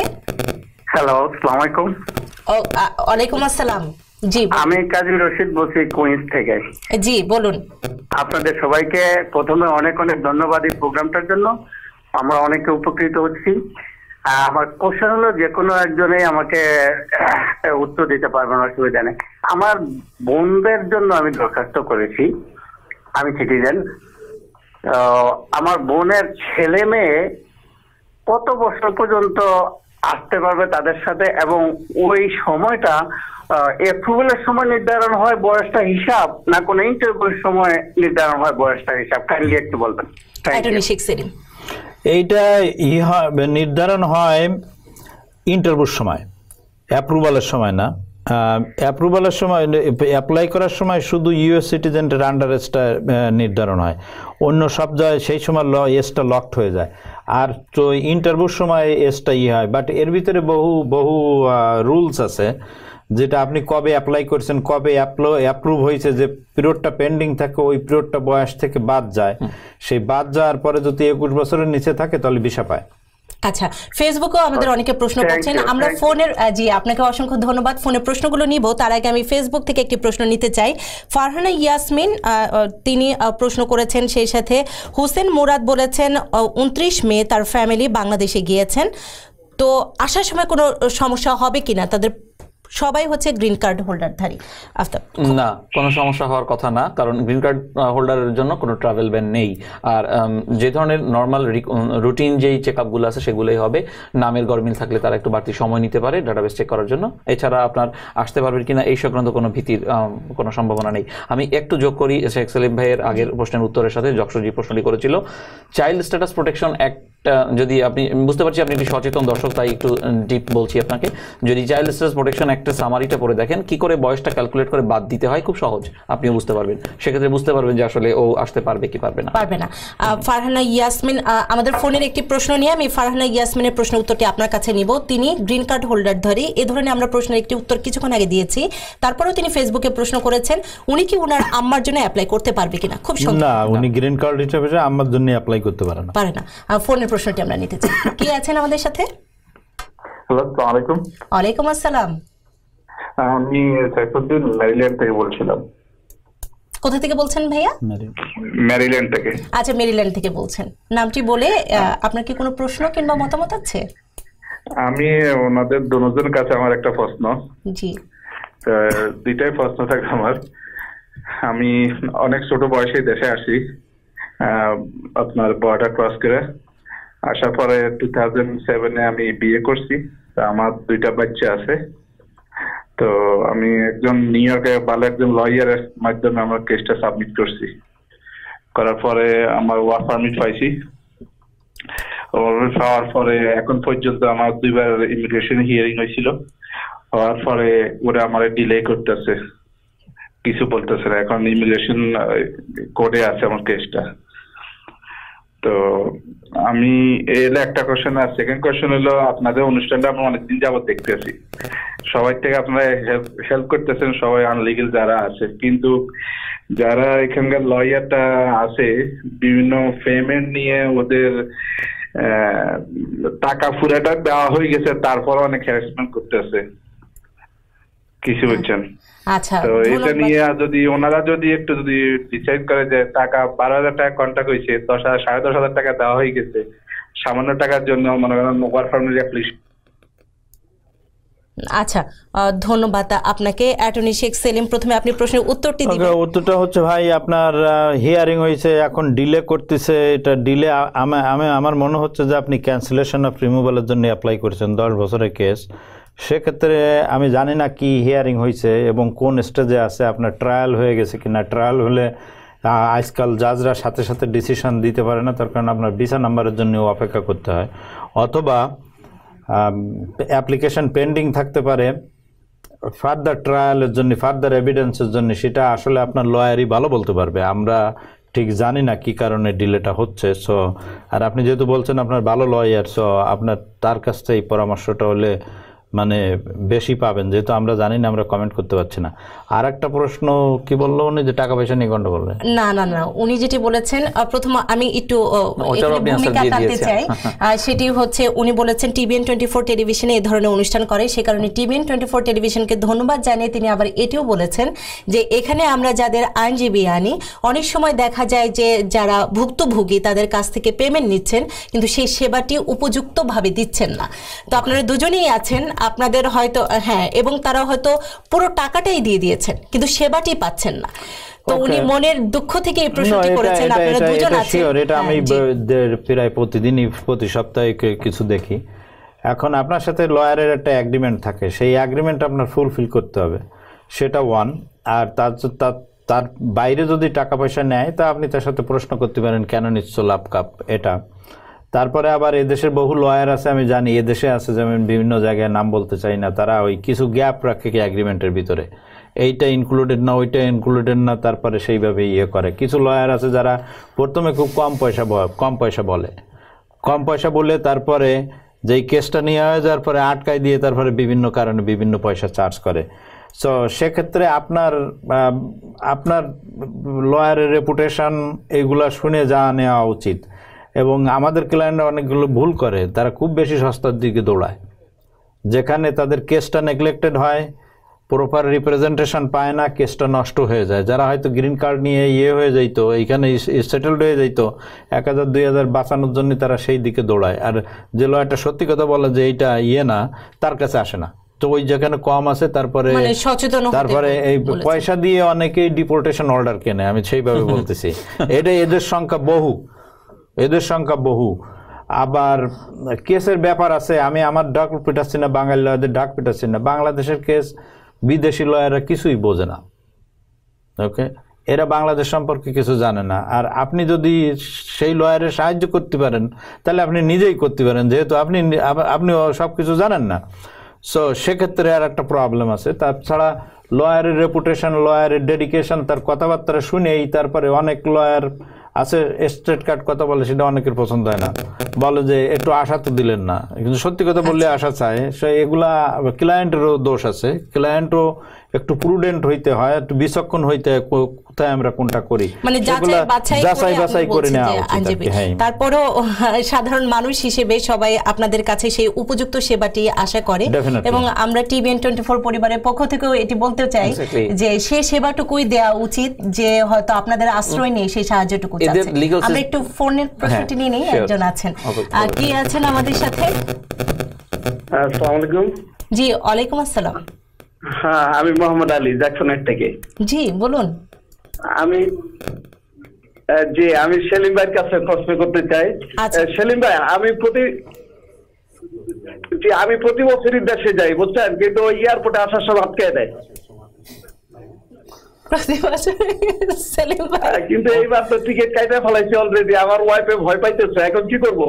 হ্যালো আসসালামু আলাইকুম। ওয়ালাইকুম আসসালাম। জি আমি কাজী রশিদ বলছি কুইন্স থেকে। জি বলুন। আপনাদের সবাইকে প্রথমে অনেক অনেক ধন্যবাদ এই প্রোগ্রামটার জন্য। আমরা অনেকে উপকৃত হচ্ছি। আমার কোশ্চেন হলো যে কোনো একজনেই আমাকে উত্তর দিতে পারবেন অসুবিধা নেই। আমার বোনদের জন্য আমি দরখাস্ত করেছি, আমি সিটিজেন আমার বোনের ছেলে মেয়ে কত বছর পর্যন্ত আসতে পারবে তাদের সাথে এবং ওই সময়টা অ্যাপ্রুভালের সময় নির্ধারণ হয় বয়সটা হিসাব না কোনো ইন্টারভিউর সময় নির্ধারণ হয় বয়সটা হিসাব? কাইন্ডলি একটু বলবেন। এইটা ই নির্ধারণ হয় ইন্টারভিউর সময় অ্যাপ্রুভালের সময় না। অ্যাপ্রুভালের সময় অ্যাপ্লাই করার সময় শুধু ইউএস সিটিজেনের আন্ডার এজটা নির্ধারণ হয়। অন্য সব জায়গায় সেই সময় ল এজটা লকড হয়ে যায়। আর তো ইন্টারভিউর সময় এজটা ই হয়। বাট এর ভিতরে বহু বহু রুলস আছে। যেটা আপনি কবে অ্যাপ্লাই করছেন কবে অ্যাপ্রুভ হয়েছে যে পিরিয়ডটা পেন্ডিং থাকে ওই পিরিয়ডটা বয়স থেকে বাদ যায়। সেই বাদ যাওয়ার পরে যদি একুশ বছরের নিচে থাকে তাহলে ভিসা পায়। আচ্ছা ফেসবুকেও আমাদের অনেকে প্রশ্ন করছেন। আমরা ফোনের জি আপনাকে অসংখ্য ধন্যবাদ। ফোনের প্রশ্নগুলো নিব তার আগে আমি ফেসবুক থেকে একটি প্রশ্ন নিতে চাই। ফারহানা ইয়াসমিন তিনি আহ, প্রশ্ন করেছেন সেই সাথে হুসেন মুরাদ বলেছেন উনত্রিশ মে তার ফ্যামিলি বাংলাদেশে গিয়েছেন। তো আসার সময় কোনো সমস্যা হবে কিনা? তাদের সবাই হচ্ছে গ্রিন কার্ড হোল্ডারধারী না, কোনো সমস্যা হওয়ার কথা না, কারণ গ্রিন কার্ড হোল্ডারের জন্য কোনো ট্রাভেল ব্যান নেই। আর যে ধরনের নর্মাল রুটিন যেই চেক আপগুলো আছে সেগুলোই হবে। নামের গরমিল থাকলে তারা একটু বাড়তি সময় নিতে পারে ডাটাবেস চেক করার জন্য। এছাড়া আপনার আসতে পারবেন কিনা এই সংক্রান্ত কোনো ভীতির কোনো সম্ভাবনা নেই। আমি একটু যোগ করি শেখ সেলিম ভাইয়ের আগের প্রশ্নের উত্তরের সাথে যক্ষজি প্রশ্নটি করেছিল। চাইল্ড স্ট্যাটাস প্রোটেকশন অ্যাক্ট যদি আপনি বুঝতে পারছি আপনি একটি সচেতন দর্শক তাই একটু ডিপ বলছি আপনাকে। যদি চাইল্ড স্ট্যাটাস প্রোটেকশন অ্যাক্টের সামারিটা পড়ে দেখেন কি করে বয়সটা ক্যালকুলেট করে বাদ দিতে হয় খুব সহজ আপনিও বুঝতে পারবেন। সেক্ষেত্রে বুঝতে পারবেন যে আসলে ও আসতে পারবে কি পারবে না। পারবে না। ফারহানা ইয়াসমিন আমাদের ফোনের একটি প্রশ্ন নিয়ে আমি ফারহানা ইয়াসমিনের প্রশ্ন উত্তরটি আপনার কাছে নিব। তিনি গ্রিন কার্ড হোল্ডার ধরে এ ধরনের আমরা প্রশ্নের একটি উত্তর কিছুক্ষণ আগে দিয়েছি। তারপরেও তিনি ফেসবুকে প্রশ্ন করেছেন উনি কি উনার আম্মার জন্য অ্যাপ্লাই করতে পারবে কিনা? খুব না উনি গ্রিন কার্ড হিসেবে আমার জন্য অ্যাপ্লাই করতে পারে না। পারে না। ফোনের প্রশ্নটি আমরা নিতে চাই। কে আছেন আমাদের সাথে? আসসালামু আলাইকুম। ওয়ালাইকুম আসসালাম। আমি সাইফুদ্দিন ম্যারিল্যান্ড থেকে বলছিলাম। কোথা থেকে বলছেন ভাইয়া? ম্যারিল্যান্ড থেকে। আচ্ছা মেরিল্যান্ড থেকে বলছেন। নামটি বলে আপনার কি কোনো প্রশ্ন কিংবা মতামত আছে? আমি ওনাদের দুজনের কাছে আমার একটা প্রশ্ন। জি। দুইটাই প্রশ্ন থাকে আমার। আমি অনেক ছোট বয়সে দেশে আসি। আহ, আপনার বর্ডার ক্রস করে। আসার পরে টু থাউজেন্ড সেভেনে আমি বিয়ে করছি। আমার দুইটা বাচ্চা আছে। তো আমি একজন নিউ ইয়র্কে ভালো একজন লয়ারের মাধ্যমে আমার কেসটা সাবমিট করছি। করার পরে আমার ওয়ার্ক পারমিট পাইছি। পাওয়ার পরে এখন পর্যন্ত আমার দুইবার ইমিগ্রেশন হিয়ারিং হয়েছিল। হওয়ার পরে ওরা আমার ডিলে করতেছে। কিছু বলতেছে না। এখন ইমিগ্রেশন কোর্টে আছে আমার কেসটা তো আমি এলে একটা কোশ্চেন আর সেকেন্ড কোশ্চেন হলো, আপনাদের অনুষ্ঠানটা আমরা অনেকদিন যাবত দেখতেছি। সবাই থেকে আপনারা হেল্প করতেছেন, সবাই আনলিগেল যারা আছে। কিন্তু যারা এখানকার লয়ারটা আছে, বিভিন্ন পেমেন্ট নিয়ে ওদের টাকা ফুরাটা দেওয়া হয়ে গেছে তারপর অনেক হ্যারাসমেন্ট করতেছে। কিছু বুঝছেন? আচ্ছা তো এটা নিয়ে যদি ওনারা যদি একটু যদি ডিসাইড করে যে টাকা বারো হাজার টাকা কন্ট্যাক্ট হয়েছে দশ হাজার সাড়ে দশ হাজার টাকা দেওয়া হয়ে গেছে সামান্য টাকার জন্য মনে করেন ওয়ার ফার্মের অ্যাপ্লিকেশন আচ্ছা আহ, ধন্যবাদ আপনাকে অ্যাটর্নি শেখ সেলিম প্রথমে আপনি প্রশ্নের উত্তরটি দিবেন। উত্তরটা হচ্ছে ভাই আপনার হিয়ারিং হয়েছে এখন ডিলে করতেছে এটা ডিলে আমি আমার মনে হচ্ছে যে আপনি ক্যান্সেলেশন অফ রিমুভালের জন্য অ্যাপ্লাই করেছেন দশ বছরের কেস সেক্ষেত্রে আমি জানি না কি হিয়ারিং হয়েছে এবং কোন স্টেজে আছে, আপনার ট্রায়াল হয়ে গেছে কিনা। ট্রায়াল হলে আজকাল জাজরা সাথে সাথে ডিসিশন দিতে পারে না, তার কারণে আপনার ভিসা নাম্বারের জন্য অপেক্ষা করতে হয়। অথবা অ্যাপ্লিকেশন পেন্ডিং থাকতে পারে ফার্দার ট্রায়ালের জন্য ফার্দার এভিডেন্সের জন্য, সেটা আসলে আপনার লয়ারই ভালো বলতে পারবে। আমরা ঠিক জানি না কি কারণে ডিলেটা হচ্ছে সো আর আপনি যেহেতু বলছেন আপনার ভালো লয়ার সো আপনার, তার কাছ থেকে পরামর্শটা হলে মানে বেশি পাবেন যেহেতু আমরা জানি না আমরা কমেন্ট করতে পারছি না। আর একটা প্রশ্ন কি বলল উনি? যে টাকা পয়সা নিয়ে গন্ডগোল হয়? না না না উনি যেটি বলেছেন প্রথম আমি একটু ভূমিকা টানতে চাই। সেটি হচ্ছে উনি বলেছেন টিভিএন টোয়েন্টি ফোর টেলিভিশনে এই ধরনের অনুষ্ঠান করে। সে কারণে টিভিএন টোয়েন্টি ফোর টেলিভিশনকে ধন্যবাদ জানিয়ে তিনি আবার এটিও বলেছেন যে এখানে আমরা যাদের আইনজীবী আনি অনেক সময় দেখা যায় যে যারা ভুক্তভোগী তাদের কাছ থেকে পেমেন্ট নিচ্ছেন কিন্তু সেই সেবাটি উপযুক্তভাবে দিচ্ছেন না। তো আপনারা দুজনেই আছেন আপনাদের হয়তো হ্যাঁ এবং তারা হয়তো পুরো টাকাটাই দিয়ে দিয়েছেন কিন্তু সেবাটি পাচ্ছেন না। তো উনি মনের দুঃখ থেকে এই প্রশ্নটি করেছেন আপনারা দুজন আছেন। এটা আমি হ্যাঁ, দের- প্রায় প্রতিদিনই প্রতি সপ্তাহে কিছু দেখি। এখন আপনার সাথে লয়ারের একটা অ্যাগ্রিমেন্ট থাকে সেই অ্যাগ্রিমেন্ট আপনার ফুলফিল করতে হবে। সেটা ওয়ান আর তার তার বাইরে যদি টাকা পয়সা নেয় তা আপনি তার সাথে প্রশ্ন করতে পারেন কেন নিচ্ছ লাভ কাপ? এটা। তারপরে আবার এদেশের বহু লয়ার আছে, আমি জানি এদেশে আছে যেমন বিভিন্ন জায়গায় নাম বলতে চাই না। তারা ওই কিছু গ্যাপ রাখে কি অ্যাগ্রিমেন্টের ভিতরে। এইটা ইনক্লুডেড না, ওইটা ইনক্লুডেড না, তারপরে সেইভাবে ইয়ে করে। কিছু লয়ার আছে যারা প্রথমে খুব কম পয়সা কম পয়সা বলে। কম পয়সা বলে তারপরে যেই কেসটা নিয়ে হয়ে যাওয়ার পরে আটকায় দিয়ে তারপরে বিভিন্ন কারণে বিভিন্ন পয়সা চার্জ করে। সো সেক্ষেত্রে আপনার আপনার লয়ারের রেপুটেশন এইগুলা শুনে যা নেওয়া উচিত। এবং আমাদের ক্লায়েন্টরা অনেকগুলো ভুল করে তারা খুব বেশি সস্তার দিকে দৌড়ায়। যেখানে তাদের কেসটা নেগলেক্টেড হয় প্রপার রিপ্রেজেন্টেশন পায় না কেসটা নষ্ট হয়ে যায়। যারা হয়তো গ্রিন কার্ড নিয়ে ইয়ে হয়ে যাইতো এইখানে সেটেলড হয়ে যাইতো এক হাজার দুই হাজার বাঁচানোর জন্য তারা সেই দিকে দৌড়ায়। আর যে লয়ারটা সত্যি কথা বলে যে এইটা ইয়ে না তার কাছে আসে না। তো ওই যেখানে কম আছে তারপরে মানে সচেতন তারপরে এই পয়সা দিয়ে অনেকেই ডিপোর্টেশন অর্ডার কেনে আমি সেইভাবে বলতেছি। এটা এদের সংখ্যা বহু। এদের সংখ্যা বহু। আবার কেসের ব্যাপার আছে, আমি আমার ডাক পিটাচ্ছি না, বাঙালি লয়ারদের ডাক পিটাচ্ছি না। বাংলাদেশের কেস বিদেশি লয়াররা কিছুই বোঝে না। ওকে এরা বাংলাদেশ সম্পর্কে কিছু জানে না। আর আপনি যদি সেই লয়ারের সাহায্য করতে পারেন, তাহলে আপনি নিজেই করতে পারেন, যেহেতু আপনি আপনি সব কিছু জানেন না। সো সেক্ষেত্রে আর একটা প্রবলেম আছে। তাছাড়া লয়ারের রেপুটেশন লয়ারের ডেডিকেশন তার কথাবার্তা শুনেই তারপরে অনেক লয়ার আছে স্ট্রেট কাট কথা বলে সেটা অনেকের পছন্দ হয় না। বলে যে একটু আশা তো দিলেন না। কিন্তু সত্যি কথা বললে আশা চায়। সে এগুলা ক্লায়েন্টেরও দোষ আছে। ক্লায়েন্টও একটু প্রুডেন্ট হইতে হয় একটু বিচক্ষণ হইতে হয় কোথায় আমরা কোনটা করি? মানে যাচাই বাছাই করে নেওয়া উচিত হ্যাঁ। তারপরও সাধারণ মানুষ হিসেবে সবাই আপনাদের কাছে সেই উপযুক্ত সেবাটি আশা করে। এবং আমরা টিভিএন টোয়েন্টি ফোর পরিবারের পক্ষ থেকেও এটি বলতে চাই যে সে সেবাটুকুই দেওয়া উচিত যে হয়তো আপনাদের আশ্রয় নেই সেই সাহায্যটুকু আমরা একটু ফোনের প্রশ্নটি নিয়ে নেই একজন আছেন। আর কি আছেন আমাদের সাথে? আসসালামু আলাইকুম। জি ওয়ালাইকুম আসসালাম। হ্যাঁ আমি মোহাম্মদ আলী জ্যাকসনের থেকে। জি বলুন। আমি জি আমি সেলিম ভাইয়ের কাছে প্রশ্ন করতে চাই। আচ্ছা। সেলিম ভাই আমি প্রতি জি আমি প্রতি বছরই দেশে যাই বুঝছেন? কিন্তু ওই এয়ারপোর্টে আসার সময় আটকে দেয়। কিন্তু এইবার তো টিকিট কাইটে ফেলাইছি অলরেডি আমার ওয়াইফে ভয় পাইতেছে এখন কি করব?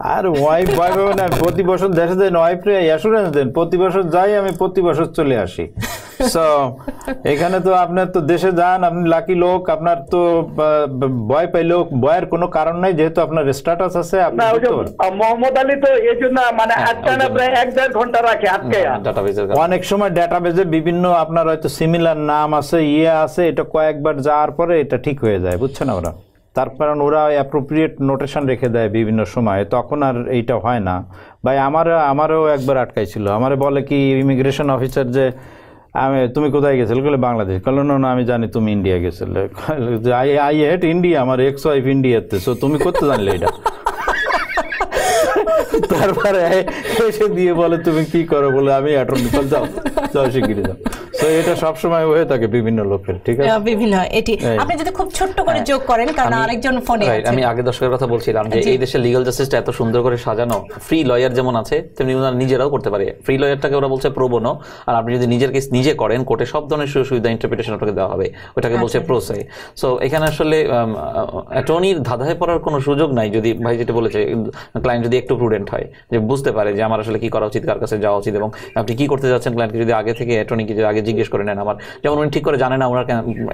আর ওয়াইফ পাবে না প্রতি বছর দেশে দেন ওয়াইফ রে অ্যাসুরেন্স দেন প্রতি বছর যাই আমি প্রতি বছর চলে আসি। সো এখানে তো আপনার তো দেশে যান আপনি লাকি লোক আপনার তো ভয় পাইলেও ভয়ের কোনো কারণ নাই যেহেতু আপনার স্ট্যাটাস আছে আপনি মোহাম্মদ আলী তো এই জন্য মানে আটকানা প্রায় এক দেড় ঘণ্টা রাখে আটকে। অনেক সময় ডেটাবেজে বিভিন্ন আপনার হয়তো সিমিলার নাম আছে ইয়ে আছে এটা কয়েকবার যাওয়ার পরে এটা ঠিক হয়ে যায় বুঝছেন ওরা? তার কারণ ওরা অ্যাপ্রোপ্রিয়েট নোটেশন রেখে দেয় বিভিন্ন সময়, তখন আর এইটা হয় না। ভাই আমার আমারও একবার আটকাইছিল। আমার বলে কি ইমিগ্রেশন অফিসার যে, আমি, তুমি কোথায় গেছিলে? বলে বাংলাদেশ। না না, আমি জানি তুমি ইন্ডিয়া গেছিলে। আই আই হেট ইন্ডিয়া আমার এক্স ওয়াইফ ইন্ডিয়াতে সো তুমি করতে জানলে এটা? তারপরে এসে দিয়ে বলে তুমি কি করো? বলে আমি অ্যাটর্নি যাও যাও শিগগিরি যাও। তো এটা সবসময় হয়ে থাকে বিভিন্ন লোকের ঠিক আছে? বিভিন্ন এটি আপনি যদি খুব ছোট্ট করে যোগ করেন কারণ আরেকজন ফোনে আমি আগে দশকের কথা বলছিলাম যে এই দেশের লিগাল জাস্টিসটা এত সুন্দর করে সাজানো ফ্রি লয়ার যেমন আছে তেমনি ওনারা নিজেরাও করতে পারে। ফ্রি লয়ারটাকে ওরা বলছে প্রোবনো আর আপনি যদি নিজের কেস নিজে করেন কোর্টে সব ধরনের সুযোগ সুবিধা ইন্টারপ্রিটেশন আপনাকে দেওয়া হবে। ওটাকে বলছে প্রোসে সো এখানে আসলে অ্যাটর্নির ধাঁধায় পড়ার কোনো সুযোগ নাই যদি ভাই যেটা বলেছে ক্লায়েন্ট যদি একটু প্রুডেন্ট হয় যে বুঝতে পারে যে আমার আসলে কি করা উচিত কার কাছে যাওয়া উচিত এবং আপনি কি করতে যাচ্ছেন ক্লায়েন্টকে যদি আগে থেকে অ্যাটর্নিকে যদি আগে জিজ্ঞেস করে নেন আমার। যেমন উনি ঠিক করে জানে না ওনার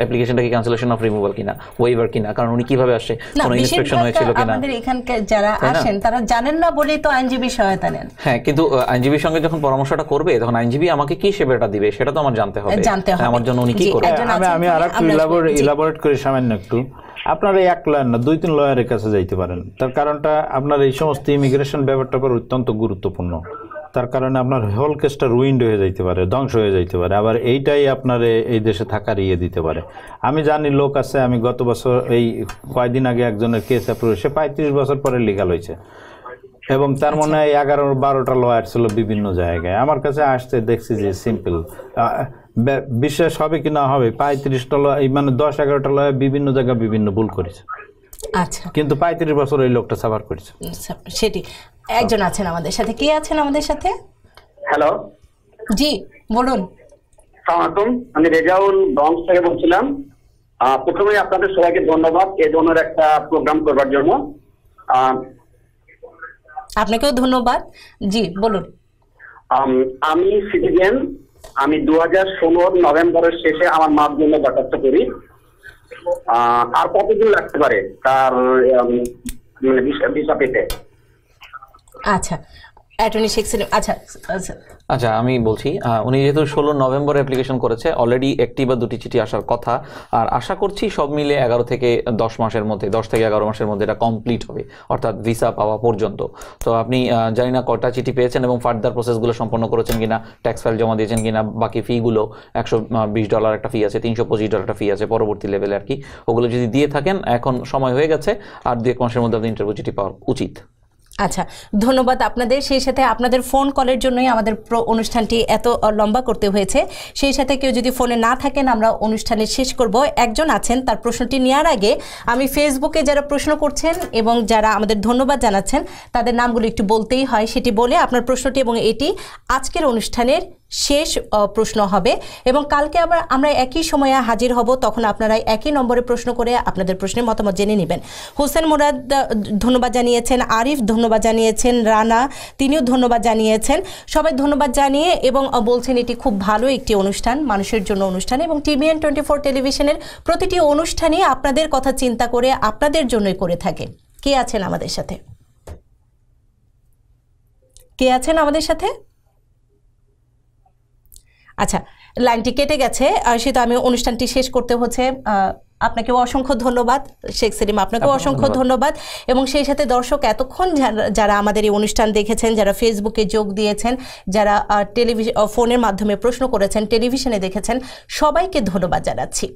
অ্যাপ্লিকেশনটা কি ক্যান্সেলেশন অফ রিমুভাল কিনা ওয়েভার কিনা কারণ উনি কীভাবে আসছে না কোনো ইন্সপেকশন হয়েছিল কিনা। আমাদের এখানকার যারা আসেন তারা জানেন না বলেই তো আইনজীবী সহায়তা নেন। হ্যাঁ কিন্তু আইনজীবীর সঙ্গে যখন পরামর্শটা করবে তখন আইনজীবী আমাকে কি সেবাটা দিবে সেটা তো আমার জানতে হবে। জানতে হবে। আমার জন্য উনি কি করবে? আমি আমি আর একটু ইলাবোরেট করি সামান্য একটু। আপনার এই এক লয়ার না দুই তিন লয়ারের কাছে যাইতে পারেন। তার কারণটা আপনার এই সমস্ত ইমিগ্রেশন ব্যাপারটা পর অত্যন্ত গুরুত্বপূর্ণ। তার কারণে আপনার হোল কেসটা রুইন্ড হয়ে যাইতে পারে ধ্বংস হয়ে যাইতে পারে আবার এইটাই আপনার এই দেশে থাকার ইয়ে দিতে পারে। আমি জানি লোক আছে আমি গত বছর এই কয়দিন আগে একজনের কেস অ্যাপ্রুভ সে পঁয়ত্রিশ বছর পরে লিগাল হয়েছে। এবং তার মনে হয় এগারো বারোটা লয়ার ছিল বিভিন্ন জায়গায়। আমার কাছে আসতে দেখছি যে সিম্পল বিশ্বাস হবে কি না হবে পঁয়ত্রিশটা লয় মানে দশ এগারোটা লয়ার বিভিন্ন জায়গায় বিভিন্ন ভুল করেছে। আচ্ছা। কিন্তু পঁয়ত্রিশ বছর এই লোকটা সাফার করেছে। সেটি। একজন আছেন আমাদের সাথে। কে আছেন আমাদের সাথে? হ্যালো। জি বলুন। সালামালাইকুম আমি রেজাউল ব্রঞ্জ থেকে বলছিলাম। প্রথমে আপনাদের সবাইকে ধন্যবাদ এই ধরনের একটা প্রোগ্রাম করবার জন্য। আপনাকেও ধন্যবাদ। জি বলুন। আমি সিটিজেন আমি দু হাজার ষোলোর নভেম্বরের শেষে আমার মার জন্য দরখাস্ত করি। আর কতদিন লাগতে পারে তার মানে ভিসা ভিসা পেতে? আচ্ছা অ্যাটর্নি শেখ সেলিম আচ্ছা আচ্ছা। আচ্ছা আমি বলছি উনি যেহেতু ষোলো নভেম্বর অ্যাপ্লিকেশন করেছে অলরেডি একটি বা দুটি চিঠি আসার কথা, আর আশা করছি সব মিলে এগারো থেকে দশ মাসের মধ্যে, দশ থেকে এগারো মাসের মধ্যে এটা কমপ্লিট হবে, অর্থাৎ ভিসা পাওয়া পর্যন্ত। তো আপনি জানি না কটা চিঠি পেয়েছেন এবং ফার্দার প্রসেসগুলো সম্পন্ন করেছেন কিনা ট্যাক্স ফাইল জমা দিয়েছেন কিনা, বাকি ফিগুলো একশো বিশ ডলার একটা ফি আছে, তিনশো পঁচিশ ডলার একটা ফি আছে, পরবর্তী লেভেলে আর কি। ওগুলো যদি দিয়ে থাকেন, এখন সময় হয়ে গেছে, আর দু এক মাসের মধ্যে আপনি ইন্টারভিউ চিঠি পাওয়া উচিত। আচ্ছা ধন্যবাদ আপনাদের। সেই সাথে আপনাদের ফোন কলের জন্যই আমাদের অনুষ্ঠানটি এত লম্বা করতে হয়েছে। সেই সাথে কেউ যদি ফোনে না থাকেন, আমরা অনুষ্ঠানে শেষ করব। একজন আছেন, তার প্রশ্নটি নেওয়ার আগে আমি ফেসবুকে যারা প্রশ্ন করছেন এবং যারা আমাদের ধন্যবাদ জানাচ্ছেন, তাদের নামগুলো একটু বলতেই হয়। সেটি বলে আপনার প্রশ্নটি এবং এটি আজকের অনুষ্ঠানের শেষ প্রশ্ন হবে এবং কালকে আবার আমরা একই সময়ে হাজির হব, তখন আপনারা একই নম্বরে প্রশ্ন করে আপনাদের প্রশ্নের মতামত জেনে নেবেন। হোসেন মুরাদ ধন্যবাদ জানিয়েছেন, আরিফ ধন্যবাদ জানিয়েছেন, রানা তিনিও ধন্যবাদ জানিয়েছেন। সবাই ধন্যবাদ জানিয়ে এবং বলছেন এটি খুব ভালো একটি অনুষ্ঠান, মানুষের জন্য অনুষ্ঠান এবং টিভিএন টোয়েন্টি ফোর টেলিভিশনের প্রতিটি অনুষ্ঠানই আপনাদের কথা চিন্তা করে আপনাদের জন্যই করে থাকে। কে আছেন আমাদের সাথে? কে আছেন আমাদের সাথে? আচ্ছা লাইনটি কেটে গেছে সেটা আমি অনুষ্ঠানটি শেষ করতে হচ্ছে আপনাকেও অসংখ্য ধন্যবাদ শেখ সেলিম আপনাকেও অসংখ্য ধন্যবাদ। এবং সেই সাথে দর্শক এতক্ষণ যারা আমাদের এই অনুষ্ঠান দেখেছেন যারা ফেসবুকে যোগ দিয়েছেন যারা টেলিভিশন ফোনের মাধ্যমে প্রশ্ন করেছেন টেলিভিশনে দেখেছেন সবাইকে ধন্যবাদ জানাচ্ছি।